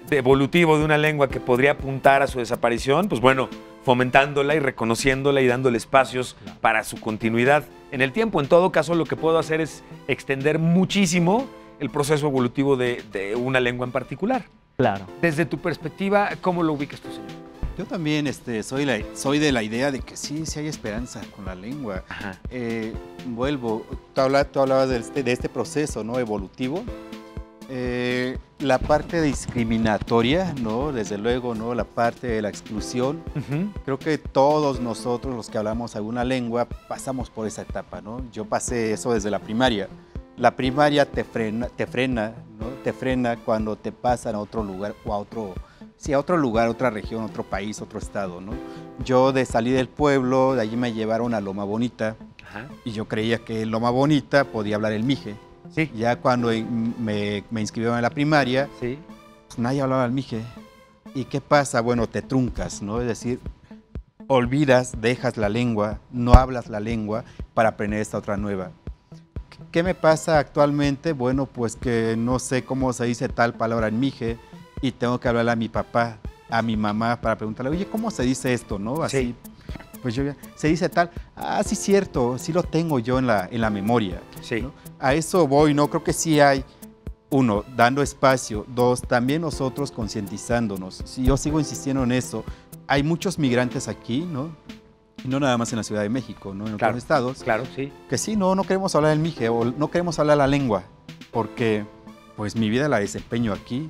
de evolutivo de una lengua que podría apuntar a su desaparición. Pues bueno, fomentándola y reconociéndola y dándole espacios para su continuidad en el tiempo. En todo caso, lo que puedo hacer es extender muchísimo el proceso evolutivo de, de una lengua en particular. Claro. Desde tu perspectiva, ¿cómo lo ubicas tú, señor? Yo también este, soy, la- soy de la idea de que sí, sí hay esperanza con la lengua. Eh, vuelvo, tú, habla- tú hablabas de este, de este proceso ¿no? evolutivo. Eh, la parte discriminatoria, ¿no? desde luego, ¿no? la parte de la exclusión. Ujú. Creo que todos nosotros, los que hablamos alguna lengua, pasamos por esa etapa. ¿no? Yo pasé eso desde la primaria. La primaria te frena, te frena, ¿no? te frena cuando te pasan a otro lugar o a otro, sí, a otro lugar, otra región, otro país, otro estado. ¿no? Yo de salí del pueblo, de allí me llevaron a Loma Bonita Ajá. y yo creía que en Loma Bonita podía hablar el mije. Sí. Ya cuando me, me inscribieron en la primaria, Sí. pues nadie hablaba el mije. ¿Y qué pasa? Bueno, te truncas, ¿no? Es decir, olvidas, dejas la lengua, no hablas la lengua para aprender esta otra nueva. ¿Qué me pasa actualmente? Bueno, pues que no sé cómo se dice tal palabra en mije y tengo que hablarle a mi papá, a mi mamá para preguntarle, oye, ¿cómo se dice esto? ¿No? Así. Sí. Pues yo ya, se dice tal, ah, sí, cierto, sí lo tengo yo en la, en la memoria. Sí. ¿no? A eso voy, ¿no? Creo que sí hay, uno, dando espacio, dos, también nosotros concientizándonos. Si yo sigo insistiendo en eso, hay muchos migrantes aquí, ¿no? Y no nada más en la Ciudad de México, ¿no? En Claro. otros estados, Claro, sí. que sí, no, no queremos hablar el mije o no queremos hablar la lengua, porque pues mi vida la desempeño aquí.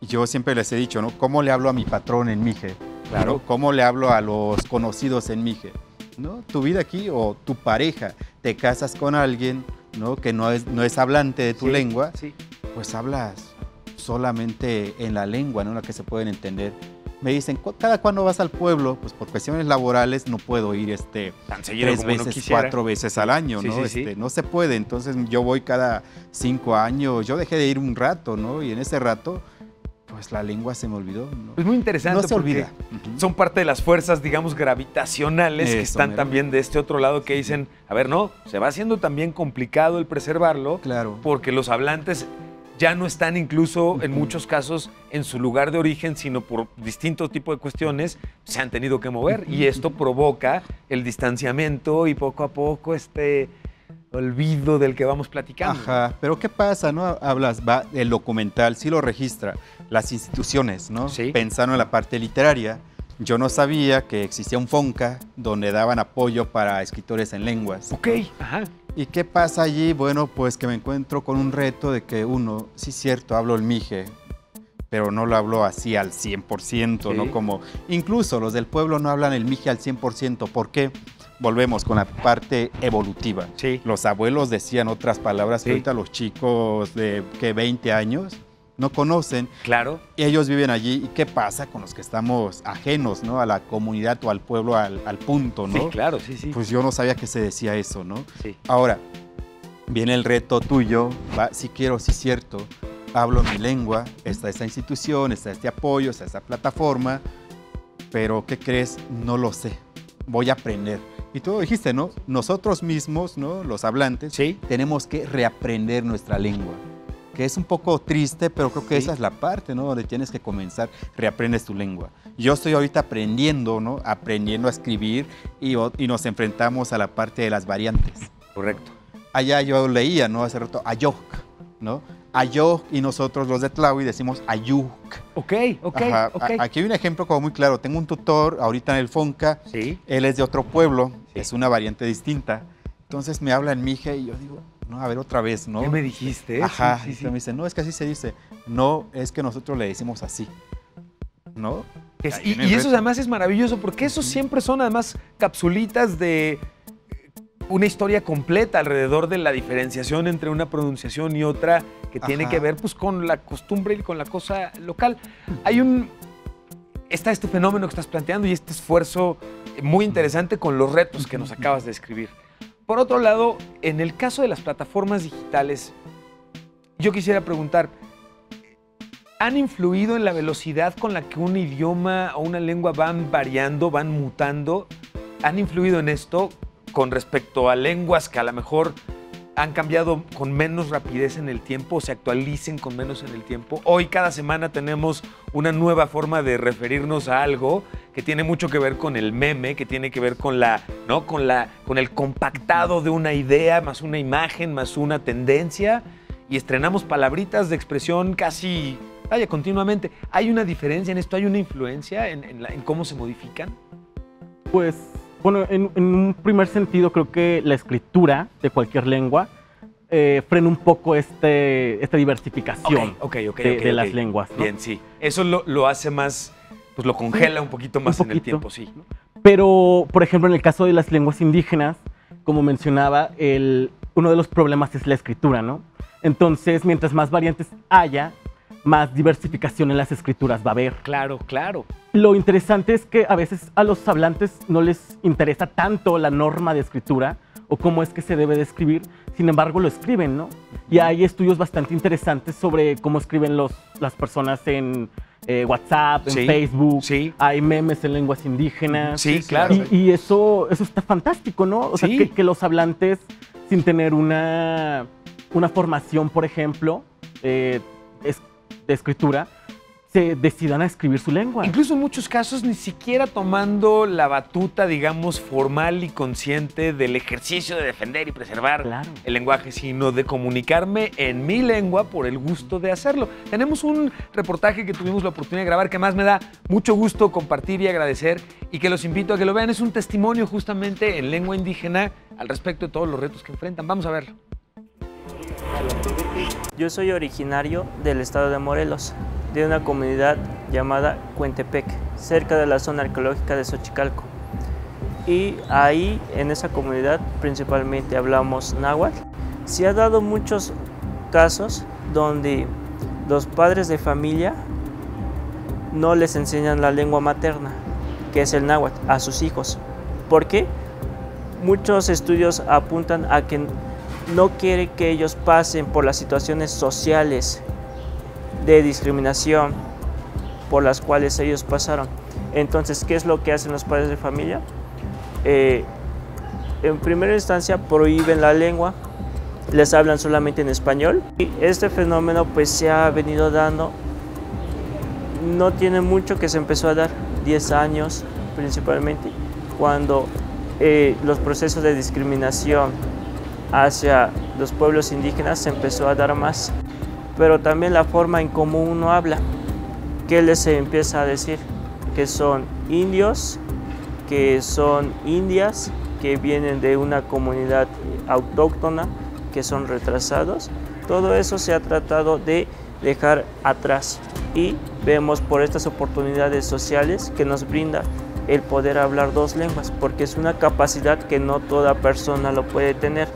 Y yo siempre les he dicho, ¿no? ¿Cómo le hablo a mi patrón en mije? Claro. ¿no? ¿Cómo le hablo a los conocidos en mije? ¿No? Tu vida aquí o tu pareja, te casas con alguien, ¿no? Que no es, no es hablante de tu Sí, lengua, Sí. pues hablas solamente en la lengua, ¿no? En la que se pueden entender. Me dicen, "¿Cu- ¿cada cuándo vas al pueblo? Pues por cuestiones laborales no puedo ir este, Tan seguido tres como veces, cuatro veces al año, Sí, ¿no? sí, sí. Este, no se puede, entonces yo voy cada cinco años, yo dejé de ir un rato, ¿no? Y en ese rato, pues la lengua se me olvidó, ¿no? Es muy interesante. No se olvida. Son parte de las fuerzas, digamos, gravitacionales que están también de este otro lado que dicen, a ver, no, se va haciendo también complicado el preservarlo Claro. porque los hablantes ya no están incluso en muchos casos en su lugar de origen, sino por distinto tipo de cuestiones se han tenido que mover y esto provoca el distanciamiento y poco a poco este olvido del que vamos platicando. Ajá, pero ¿qué pasa, no? Hablas, va, el documental sí lo registra, las instituciones, ¿no? Sí. Pensando en la parte literaria, yo no sabía que existía un FONCA donde daban apoyo para escritores en lenguas. Ok, ajá. ¿Y qué pasa allí? Bueno, pues que me encuentro con un reto de que uno, sí cierto, hablo el mije, pero no lo hablo así al 100%, Sí. ¿no? Como, incluso los del pueblo no hablan el mije al 100%. ¿Por qué? Volvemos con la parte evolutiva. Sí. Los abuelos decían otras palabras que Sí. ahorita los chicos de que 20 años no conocen. Claro. Ellos viven allí. ¿Y qué pasa con los que estamos ajenos, ¿no? A la comunidad o al pueblo al, al punto, ¿no? Sí, claro, sí, sí. Pues yo no sabía que se decía eso, ¿no? sí. Ahora, viene el reto tuyo, va, si quiero, sí cierto, hablo mi lengua, está esta institución, está este apoyo, está esta plataforma, pero ¿qué crees? No lo sé, voy a aprender. Y tú dijiste, ¿no? Nosotros mismos, ¿no? Los hablantes, Sí. tenemos que reaprender nuestra lengua. Que es un poco triste, pero creo que Sí. esa es la parte, ¿no? Donde tienes que comenzar, reaprendes tu lengua. Yo estoy ahorita aprendiendo, ¿no? Aprendiendo a escribir y, y nos enfrentamos a la parte de las variantes. Correcto. allá yo leía, ¿no? Hace rato, Ayoc, ¿no? Ayoc y nosotros los de Tlahui decimos Ayuk. Ok, ok, Ajá, ok. a- Aquí hay un ejemplo como muy claro. Tengo un tutor ahorita en el Fonca, Sí. él es de otro pueblo, Sí. es una variante distinta. Entonces me habla en mije y yo digo, no, a ver otra vez, ¿no? ¿Qué me dijiste? Ajá, Sí, sí, y sí. me dice, no, es que así se dice. No, es que nosotros le decimos así. ¿No? Es- y, eso además es maravilloso porque esos siempre son además capsulitas de una historia completa alrededor de la diferenciación entre una pronunciación y otra que tiene que ver pues con la costumbre y con la cosa local. Hay un está este fenómeno que estás planteando y este esfuerzo muy interesante con los retos que nos acabas de escribir. Por otro lado, en el caso de las plataformas digitales, yo quisiera preguntar, ¿han influido en la velocidad con la que un idioma o una lengua van variando, van mutando? ¿Han influido en esto con respecto a lenguas que a lo mejor han cambiado con menos rapidez en el tiempo se actualicen con menos en el tiempo? Hoy cada semana tenemos una nueva forma de referirnos a algo que tiene mucho que ver con el meme, que tiene que ver con la, ¿no? con la, con el compactado de una idea, más una imagen, más una tendencia, y estrenamos palabritas de expresión casi, vaya, continuamente. ¿Hay una diferencia en esto? ¿Hay una influencia en, en cómo se modifican? Pues, bueno, en, en un primer sentido creo que la escritura de cualquier lengua eh, frena un poco este, esta diversificación Ok, ok, ok, de, las lenguas. ¿no? Bien, sí. Eso lo, lo hace más, pues lo congela un poquito más en el tiempo, sí. Pero, por ejemplo, en el caso de las lenguas indígenas, como mencionaba, el, uno de los problemas es la escritura, ¿no? Entonces, mientras más variantes haya, más diversificación en las escrituras va a haber. Claro, claro. Lo interesante es que a veces a los hablantes no les interesa tanto la norma de escritura o cómo es que se debe de escribir, sin embargo lo escriben, ¿no? Y hay estudios bastante interesantes sobre cómo escriben los, las personas en eh, WhatsApp, en Sí, Facebook, sí. hay memes en lenguas indígenas. Sí, claro. Y, y eso, eso está fantástico, ¿no? O sea, que los hablantes, sin tener una, una formación, por ejemplo, eh, es- de escritura, se decidan a escribir su lengua. Incluso en muchos casos ni siquiera tomando la batuta, digamos, formal y consciente del ejercicio de defender y preservar Claro. el lenguaje, sino de comunicarme en mi lengua por el gusto de hacerlo. Tenemos un reportaje que tuvimos la oportunidad de grabar que más me da mucho gusto compartir y agradecer y que los invito a que lo vean. Es un testimonio justamente en lengua indígena al respecto de todos los retos que enfrentan. Vamos a verlo. Yo soy originario del estado de Morelos, de una comunidad llamada Cuentepec, cerca de la zona arqueológica de Xochicalco. Y ahí, en esa comunidad, principalmente hablamos náhuatl. Se ha dado muchos casos donde los padres de familia no les enseñan la lengua materna, que es el náhuatl, a sus hijos. ¿Por qué? Muchos estudios apuntan a que no quiere que ellos pasen por las situaciones sociales de discriminación por las cuales ellos pasaron. Entonces, ¿qué es lo que hacen los padres de familia? Eh, en primera instancia prohíben la lengua, les hablan solamente en español. Y este fenómeno pues se ha venido dando, no tiene mucho que se empezó a dar, 10 años principalmente, cuando eh, los procesos de discriminación hacia los pueblos indígenas se empezó a dar más, pero también la forma en cómo uno habla, que les empieza a decir que son indios, que son indias, que vienen de una comunidad autóctona, que son retrasados. Todo eso se ha tratado de dejar atrás y vemos por estas oportunidades sociales que nos brinda el poder hablar dos lenguas, porque es una capacidad que no toda persona lo puede tener.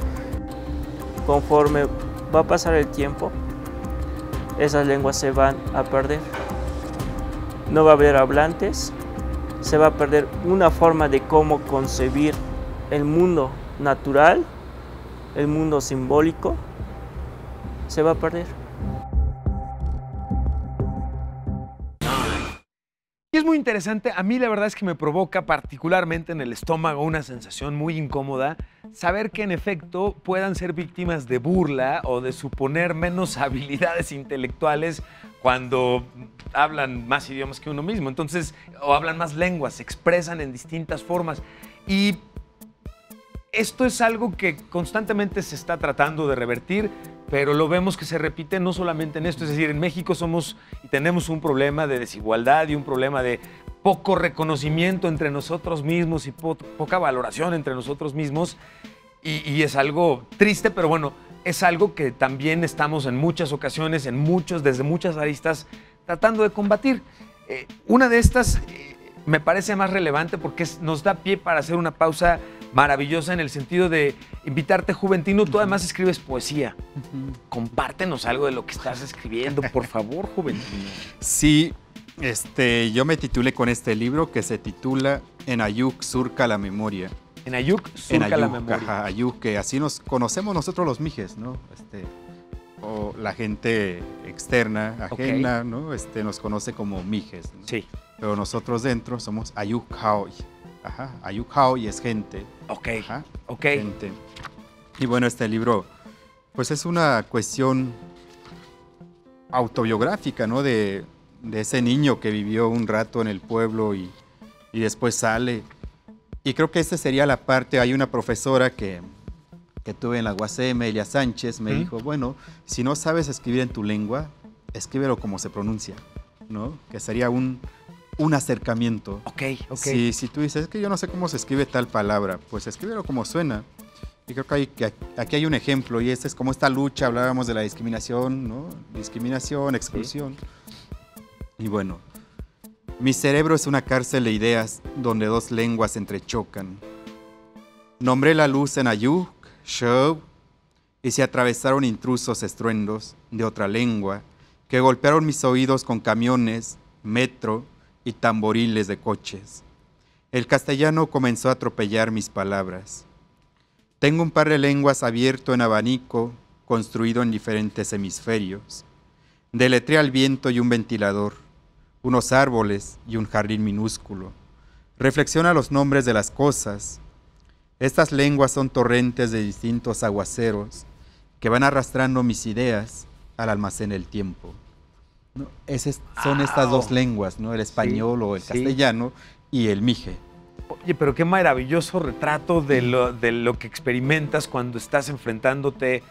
Conforme va a pasar el tiempo, esas lenguas se van a perder. No va a haber hablantes, se va a perder una forma de cómo concebir el mundo natural, el mundo simbólico, se va a perder. Y es muy interesante, a mí la verdad es que me provoca particularmente en el estómago una sensación muy incómoda saber que en efecto puedan ser víctimas de burla o de suponer menos habilidades intelectuales cuando hablan más idiomas que uno mismo, entonces, o hablan más lenguas, se expresan en distintas formas. Y esto es algo que constantemente se está tratando de revertir, pero lo vemos que se repite no solamente en esto, es decir, en México somos y tenemos un problema de desigualdad y un problema de poco reconocimiento entre nosotros mismos y po- poca valoración entre nosotros mismos. Y, es algo triste, pero bueno, es algo que también estamos en muchas ocasiones, en muchos, desde muchas aristas, tratando de combatir. Eh, una de estas eh, me parece más relevante porque nos da pie para hacer una pausa maravillosa en el sentido de invitarte, Juventino. Tú además escribes poesía. Compártenos algo de lo que estás escribiendo, por favor, Juventino. Sí, este, yo me titulé con este libro que se titula En Ayuk surca la memoria. En Ayuk, en surca la Ayuk, memoria. ajá, Ayuk, que así nos conocemos nosotros los mijes, ¿no? Este, o la gente externa, ajena, ¿no? Este, nos conoce como mijes. ¿no? Sí, Pero nosotros dentro somos Ayuk Haoy. Ajá, Ayuk Haoy es gente. ok, Ajá, ok. gente. Y bueno, este libro, pues es una cuestión autobiográfica, ¿no? De, de ese niño que vivió un rato en el pueblo y, y después sale. Y creo que esta sería la parte, hay una profesora que, que tuve en la UACM, Elia Sánchez, me Ujú. dijo, bueno, si no sabes escribir en tu lengua, escríbelo como se pronuncia, ¿no? Que sería un, un acercamiento. Ok, ok. Si, si tú dices, es que yo no sé cómo se escribe tal palabra, pues escríbelo como suena. Y creo que, hay, que aquí hay un ejemplo, y este es como esta lucha, hablábamos de la discriminación, ¿no? Discriminación, exclusión. Y bueno, mi cerebro es una cárcel de ideas donde dos lenguas se entrechocan. Nombré la luz en Ayuk, Shub, y se atravesaron intrusos estruendos de otra lengua que golpearon mis oídos con camiones, metro y tamboriles de coches. El castellano comenzó a atropellar mis palabras. Tengo un par de lenguas abierto en abanico, construido en diferentes hemisferios. Deletré al viento y un ventilador, unos árboles y un jardín minúsculo. Reflexiona los nombres de las cosas. Estas lenguas son torrentes de distintos aguaceros que van arrastrando mis ideas al almacén del tiempo. ¿No? Esas son estas dos lenguas, ¿no? el español o el sí. castellano y el mije. Oye, pero qué maravilloso retrato de lo, de lo que experimentas cuando estás enfrentándote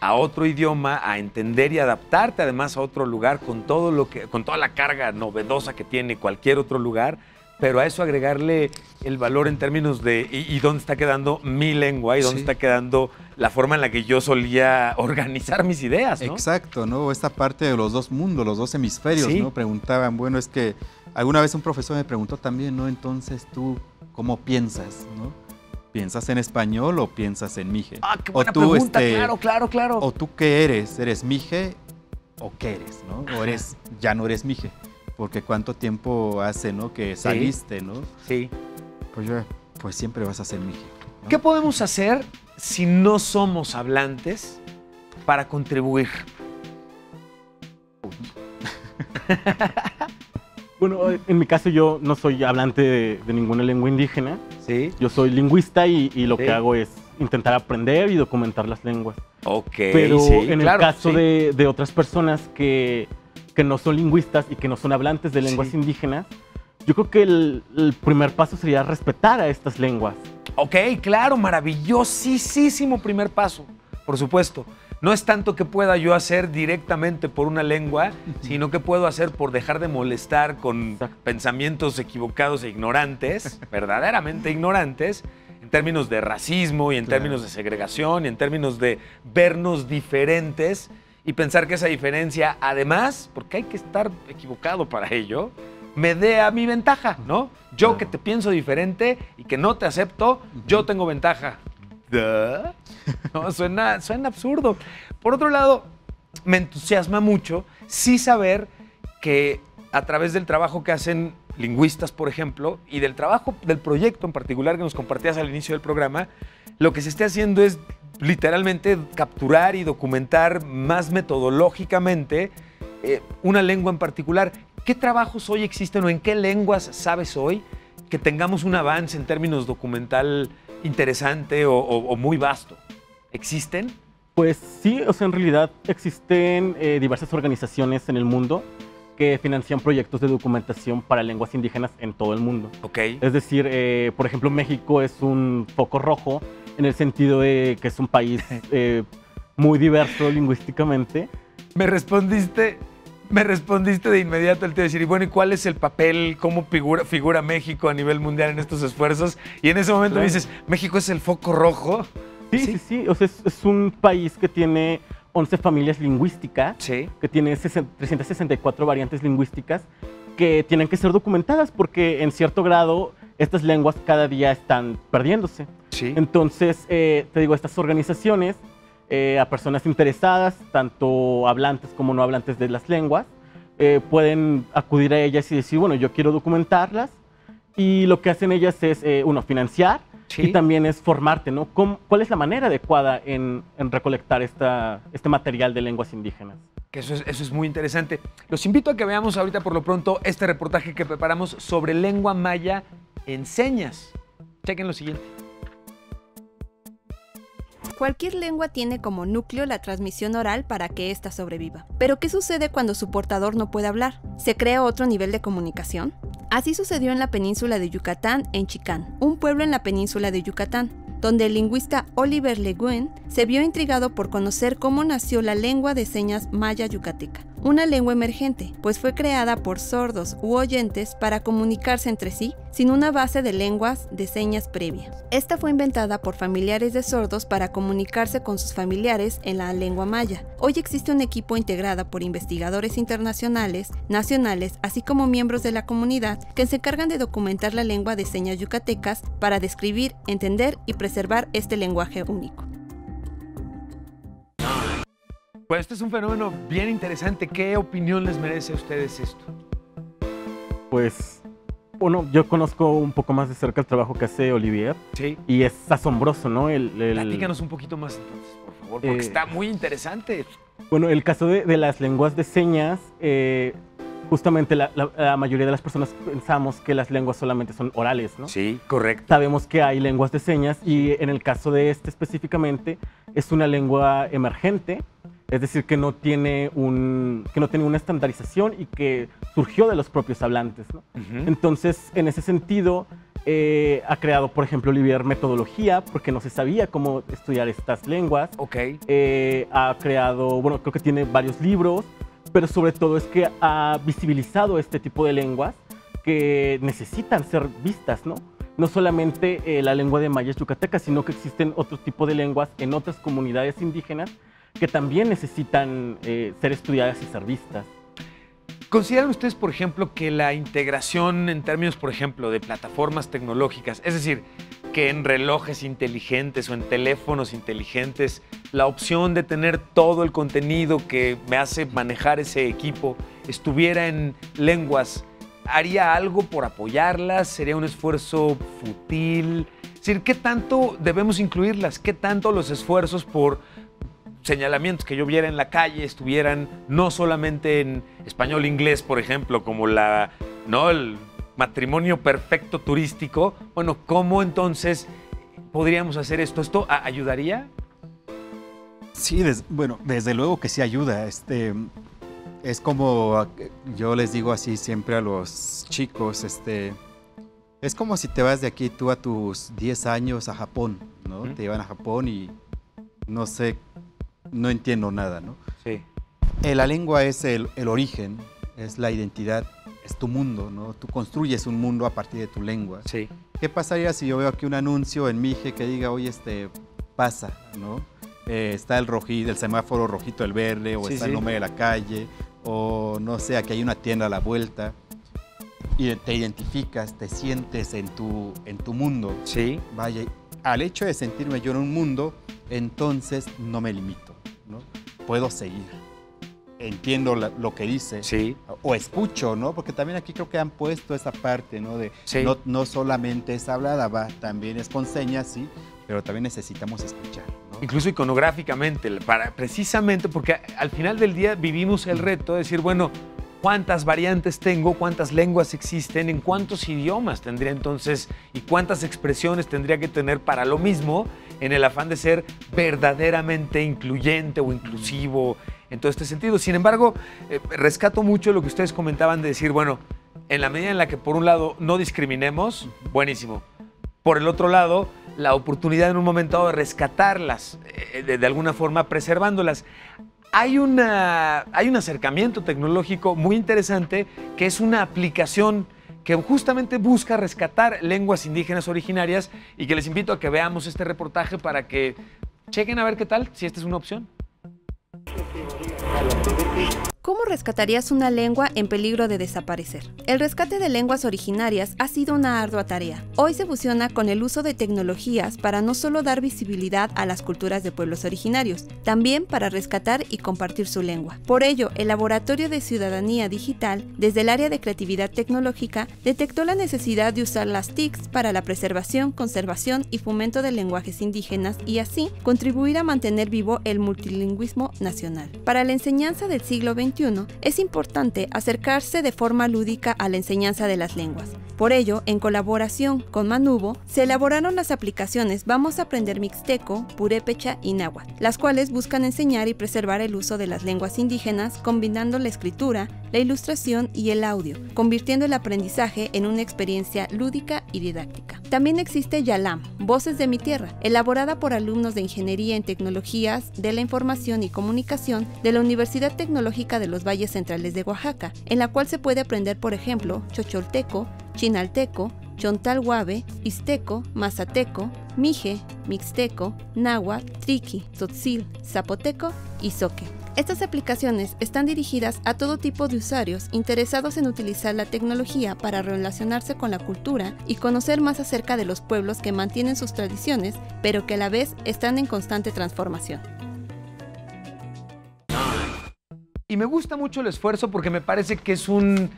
a otro idioma, a entender y adaptarte además a otro lugar con todo lo que, con toda la carga novedosa que tiene cualquier otro lugar, pero a eso agregarle el valor en términos de y, y dónde está quedando mi lengua y dónde Sí. está quedando la forma en la que yo solía organizar mis ideas, ¿no? Exacto, ¿no? Esta parte de los dos mundos, los dos hemisferios, Sí. ¿no? Preguntaban, bueno, es que alguna vez un profesor me preguntó también, ¿no? Entonces tú, ¿cómo piensas, no? ¿Piensas en español o piensas en mije? Ah, qué O buena tú, pregunta, este, claro, claro, claro. ¿O tú qué eres? ¿Eres mije o qué eres, no? O eres, ya no eres mije. Porque cuánto tiempo hace, ¿no? Que saliste, ¿no? sí. Pues yo, pues siempre vas a ser mije. ¿no? ¿Qué podemos hacer si no somos hablantes para contribuir? Bueno, en mi caso yo no soy hablante de, de ninguna lengua indígena. Sí. Yo soy lingüista y, y lo Sí. que hago es intentar aprender y documentar las lenguas. Ok. Pero sí, en el caso sí. de, de otras personas que, que no son lingüistas y que no son hablantes de lenguas Sí. indígenas, yo creo que el, el primer paso sería respetar a estas lenguas. Ok, claro, maravillosísimo primer paso, por supuesto. No es tanto que pueda yo hacer directamente por una lengua, sino que puedo hacer por dejar de molestar con Exacto. pensamientos equivocados e ignorantes, verdaderamente ignorantes, en términos de racismo y en Claro. términos de segregación y en términos de vernos diferentes y pensar que esa diferencia, además, porque hay que estar equivocado para ello, me dé a mi ventaja, ¿no? Yo Claro. que te pienso diferente y que no te acepto, yo tengo ventaja. ¿Duh? No, suena, suena absurdo. Por otro lado, me entusiasma mucho sí saber que a través del trabajo que hacen lingüistas, por ejemplo, y del trabajo del proyecto en particular que nos compartías al inicio del programa, lo que se esté haciendo es literalmente capturar y documentar más metodológicamente eh, una lengua en particular. ¿Qué trabajos hoy existen o en qué lenguas sabes hoy que tengamos un avance en términos documental interesante o, o- o muy vasto? ¿Existen? Pues sí, o sea, en realidad existen eh, diversas organizaciones en el mundo que financian proyectos de documentación para lenguas indígenas en todo el mundo. Ok. Es decir, eh, por ejemplo, México es un foco rojo en el sentido de que es un país eh, muy diverso lingüísticamente. Me respondiste, me respondiste de inmediato el te decir, y bueno, ¿y cuál es el papel, cómo figura, figura México a nivel mundial en estos esfuerzos? Y en ese momento me Claro. dices, México es el foco rojo. Sí, sí, sí. O sea, es, es un país que tiene 11 familias lingüísticas, Sí. que tiene 60 364 variantes lingüísticas que tienen que ser documentadas porque en cierto grado estas lenguas cada día están perdiéndose. Sí. Entonces, eh, te digo, estas organizaciones, eh, a personas interesadas, tanto hablantes como no hablantes de las lenguas, eh, pueden acudir a ellas y decir, bueno, yo quiero documentarlas. Y lo que hacen ellas es, eh, uno, financiar Sí. y también es formarte, ¿no? ¿Cómo- ¿Cuál es la manera adecuada en, en recolectar esta, este material de lenguas indígenas? Que eso es, eso es muy interesante. Los invito a que veamos ahorita por lo pronto este reportaje que preparamos sobre lengua maya en señas. Chequen lo siguiente. Cualquier lengua tiene como núcleo la transmisión oral para que ésta sobreviva. Pero ¿qué sucede cuando su portador no puede hablar? ¿Se crea otro nivel de comunicación? Así sucedió en la península de Yucatán, en Chicán, un pueblo en la península de Yucatán, donde el lingüista Oliver Le Guin se vio intrigado por conocer cómo nació la lengua de señas maya yucateca, una lengua emergente, pues fue creada por sordos u oyentes para comunicarse entre sí sin una base de lenguas de señas previa. Esta fue inventada por familiares de sordos para comunicarse con sus familiares en la lengua maya. Hoy existe un equipo integrado por investigadores internacionales, nacionales, así como miembros de la comunidad que se encargan de documentar la lengua de señas yucatecas para describir, entender y preservar este lenguaje único. Pues este es un fenómeno bien interesante. ¿Qué opinión les merece a ustedes esto? Pues, bueno, yo conozco un poco más de cerca el trabajo que hace Olivier Sí. y es asombroso, ¿no? El, el- Platícanos un poquito más entonces, por favor, porque Eh, está muy interesante. Bueno, el caso de, de las lenguas de señas, eh, justamente la, la- la mayoría de las personas pensamos que las lenguas solamente son orales, ¿no? Sí, correcto. Sabemos que hay lenguas de señas y en el caso de este específicamente es una lengua emergente, es decir, que no tiene, un, que no tiene una estandarización y que surgió de los propios hablantes. Entonces, en ese sentido, eh, ha creado, por ejemplo, Olivier metodología, porque no se sabía cómo estudiar estas lenguas. Ok. Eh, ha creado, bueno, creo que tiene varios libros, pero sobre todo es que ha visibilizado este tipo de lenguas que necesitan ser vistas, ¿no? No solamente eh, la lengua de mayas yucatecas, sino que existen otro tipo de lenguas en otras comunidades indígenas que también necesitan eh, ser estudiadas y ser vistas. ¿Consideran ustedes, por ejemplo, que la integración en términos, por ejemplo, de plataformas tecnológicas, es decir, que en relojes inteligentes o en teléfonos inteligentes, la opción de tener todo el contenido que me hace manejar ese equipo estuviera en lenguas, ¿haría algo por apoyarlas? ¿Sería un esfuerzo fútil? Es decir, ¿qué tanto debemos incluirlas? ¿Qué tanto los esfuerzos por señalamientos que yo viera en la calle estuvieran no solamente en español inglés, por ejemplo, como la no el matrimonio perfecto turístico. Bueno, ¿cómo entonces podríamos hacer esto? ¿Esto ayudaría? Sí, des- bueno, desde luego que sí ayuda. Este, es como yo les digo así siempre a los chicos, este, es como si te vas de aquí tú a tus 10 años a Japón, ¿no? Te llevan a Japón y no sé, no entiendo nada, ¿no? Sí. Eh, la lengua es el, el origen, es la identidad, es tu mundo, ¿no? Tú construyes un mundo a partir de tu lengua. Sí. ¿Qué pasaría si yo veo aquí un anuncio en Mije que diga, oye, este, pasa, ¿no? Eh, está el rojito, el semáforo rojito, el verde, o Sí, está sí. el nombre de la calle, o no sé, aquí hay una tienda a la vuelta, y te identificas, te sientes en tu, en tu mundo. Sí. Vaya, al hecho de sentirme yo en un mundo, entonces no me limito. Puedo seguir. Entiendo la- lo que dice, Sí. o escucho, ¿no? Porque también aquí creo que han puesto esa parte, ¿no? De Sí. no, no solamente es hablada, va, también es con señas, sí, pero también necesitamos escuchar, ¿no? Incluso iconográficamente, para, precisamente porque al final del día vivimos el reto de decir, bueno, ¿cuántas variantes tengo? ¿Cuántas lenguas existen? ¿En cuántos idiomas tendría entonces? ¿Y cuántas expresiones tendría que tener para lo mismo? En el afán de ser verdaderamente incluyente o inclusivo en todo este sentido. Sin embargo, eh, rescato mucho lo que ustedes comentaban de decir, bueno, en la medida en la que por un lado no discriminemos, buenísimo. Por el otro lado, la oportunidad en un momento dado de rescatarlas, eh, de, de alguna forma preservándolas. Hay, una, hay un acercamiento tecnológico muy interesante que es una aplicación que justamente busca rescatar lenguas indígenas originarias y que les invito a que veamos este reportaje para que chequen a ver qué tal, si esta es una opción. ¿Cómo rescatarías una lengua en peligro de desaparecer? El rescate de lenguas originarias ha sido una ardua tarea. Hoy se fusiona con el uso de tecnologías para no solo dar visibilidad a las culturas de pueblos originarios, también para rescatar y compartir su lengua. Por ello, el Laboratorio de Ciudadanía Digital, desde el área de creatividad tecnológica, detectó la necesidad de usar las TICs para la preservación, conservación y fomento de lenguajes indígenas y así contribuir a mantener vivo el multilingüismo nacional. Para la enseñanza del siglo Es importante acercarse de forma lúdica a la enseñanza de las lenguas. Por ello, en colaboración con Manubo, se elaboraron las aplicaciones Vamos a aprender Mixteco, Purépecha y Náhuatl, las cuales buscan enseñar y preservar el uso de las lenguas indígenas combinando la escritura, la ilustración y el audio, convirtiendo el aprendizaje en una experiencia lúdica y didáctica. También existe Yalam, Voces de mi Tierra, elaborada por alumnos de Ingeniería en Tecnologías de la Información y Comunicación de la Universidad Tecnológica de los Valles Centrales de Oaxaca, en la cual se puede aprender, por ejemplo, chocholteco, chinalteco, chontalhuave, isteco, mazateco, mije, mixteco, náhuatl, triqui, tzotzil, zapoteco y zoque. Estas aplicaciones están dirigidas a todo tipo de usuarios interesados en utilizar la tecnología para relacionarse con la cultura y conocer más acerca de los pueblos que mantienen sus tradiciones, pero que a la vez están en constante transformación. Y me gusta mucho el esfuerzo porque me parece que es un,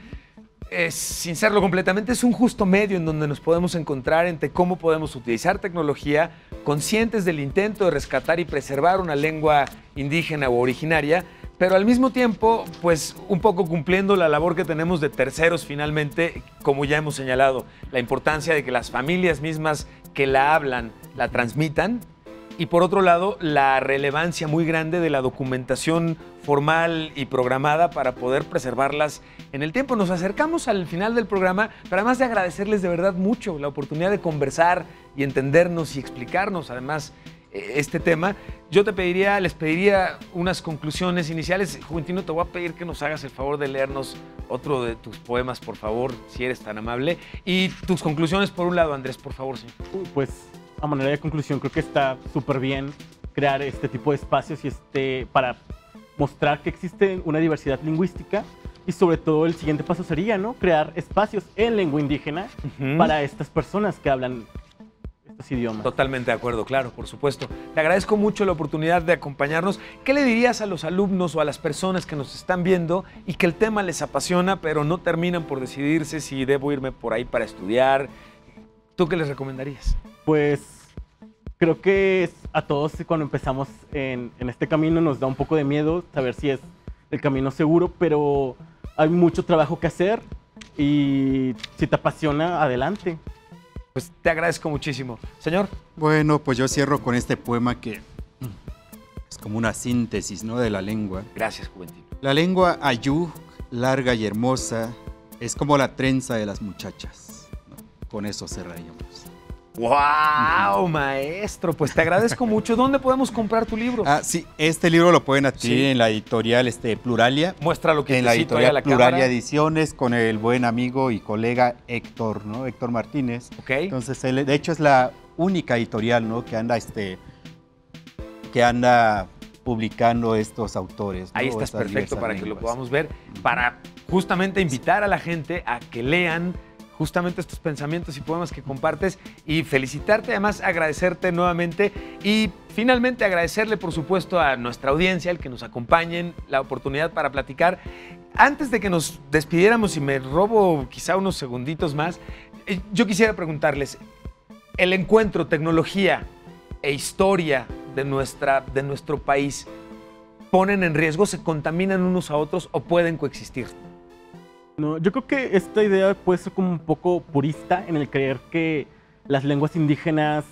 sin serlo completamente, es un justo medio en donde nos podemos encontrar entre cómo podemos utilizar tecnología, conscientes del intento de rescatar y preservar una lengua indígena o originaria, pero al mismo tiempo, pues un poco cumpliendo la labor que tenemos de terceros finalmente, como ya hemos señalado, la importancia de que las familias mismas que la hablan la transmitan y por otro lado, la relevancia muy grande de la documentación formal y programada para poder preservarlas en el tiempo. Nos acercamos al final del programa, pero además de agradecerles de verdad mucho la oportunidad de conversar y entendernos y explicarnos además eh, este tema, yo te pediría, les pediría unas conclusiones iniciales. Juventino, te voy a pedir que nos hagas el favor de leernos otro de tus poemas, por favor, si eres tan amable. Y tus conclusiones por un lado, Andrés, por favor, señor. Pues a manera de conclusión, creo que está súper bien crear este tipo de espacios y este para mostrar que existe una diversidad lingüística y sobre todo el siguiente paso sería, ¿no? Crear espacios en lengua indígena Ujú. para estas personas que hablan estos idiomas. Totalmente de acuerdo, claro, por supuesto. Te agradezco mucho la oportunidad de acompañarnos. ¿Qué le dirías a los alumnos o a las personas que nos están viendo y que el tema les apasiona, pero no terminan por decidirse si debo irme por ahí para estudiar? ¿Tú qué les recomendarías? Pues creo que es- a todos cuando empezamos en, en este camino nos da un poco de miedo saber si es el camino seguro, pero hay mucho trabajo que hacer y si te apasiona, adelante. Pues te agradezco muchísimo. Señor, Bueno, pues yo cierro con este poema que es como una síntesis ¿no? de la lengua. gracias, Juventino. La lengua ayú, larga y hermosa, es como la trenza de las muchachas. ¿no? Con eso cerraríamos. ¡Wow, maestro! Pues te agradezco mucho. ¿Dónde podemos comprar tu libro? Ah, sí, este libro lo pueden adquirir Sí. en la editorial este, Pluralia. Muestra lo que En la editorial la Pluralia cámara. Ediciones con el buen amigo y colega Héctor, ¿no? Héctor Martínez. Ok. Entonces, él, de hecho, es la única editorial, ¿no? Que anda, este, que anda publicando estos autores. ¿no? Ahí O estás estas perfecto para que lo podamos ver, para justamente invitar a la gente a que lean justamente estos pensamientos y poemas que compartes y felicitarte, además agradecerte nuevamente y finalmente agradecerle por supuesto a nuestra audiencia, el que nos acompañen, la oportunidad para platicar. Antes de que nos despidiéramos y me robo quizá unos segunditos más, eh, yo quisiera preguntarles, el encuentro, tecnología e historia de, nuestra, de nuestro país, ponen en riesgo, se contaminan unos a otros o pueden coexistir. No, yo creo que esta idea puede ser como un poco purista en el creer que las lenguas indígenas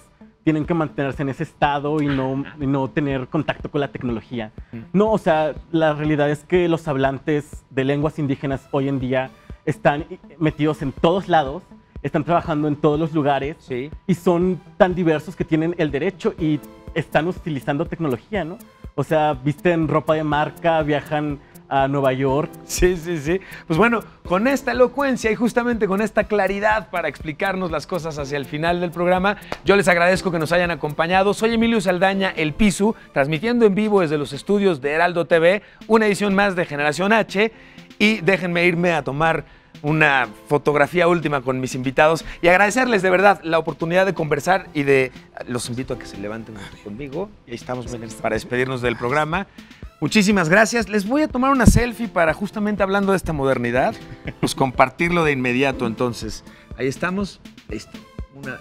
tienen que mantenerse en ese estado y no, y no tener contacto con la tecnología. No, o sea, la realidad es que los hablantes de lenguas indígenas hoy en día están metidos en todos lados, están trabajando en todos los lugares Sí. y son tan diversos que tienen el derecho y están utilizando tecnología, ¿no? O sea, visten ropa de marca, viajan a Nueva York. Sí, sí, sí. Pues bueno, con esta elocuencia y justamente con esta claridad para explicarnos las cosas hacia el final del programa, yo les agradezco que nos hayan acompañado. Soy Emilio Saldaña, El Pisu, transmitiendo en vivo desde los estudios de Heraldo TV, una edición más de Generación H. Y déjenme irme a tomar una fotografía última con mis invitados y agradecerles de verdad la oportunidad de conversar y de... Los invito a que se levanten conmigo. Ahí estamos para despedirnos del programa. Muchísimas gracias. Les voy a tomar una selfie para justamente hablando de esta modernidad, pues compartirlo de inmediato. Entonces, ahí estamos. Listo. Una,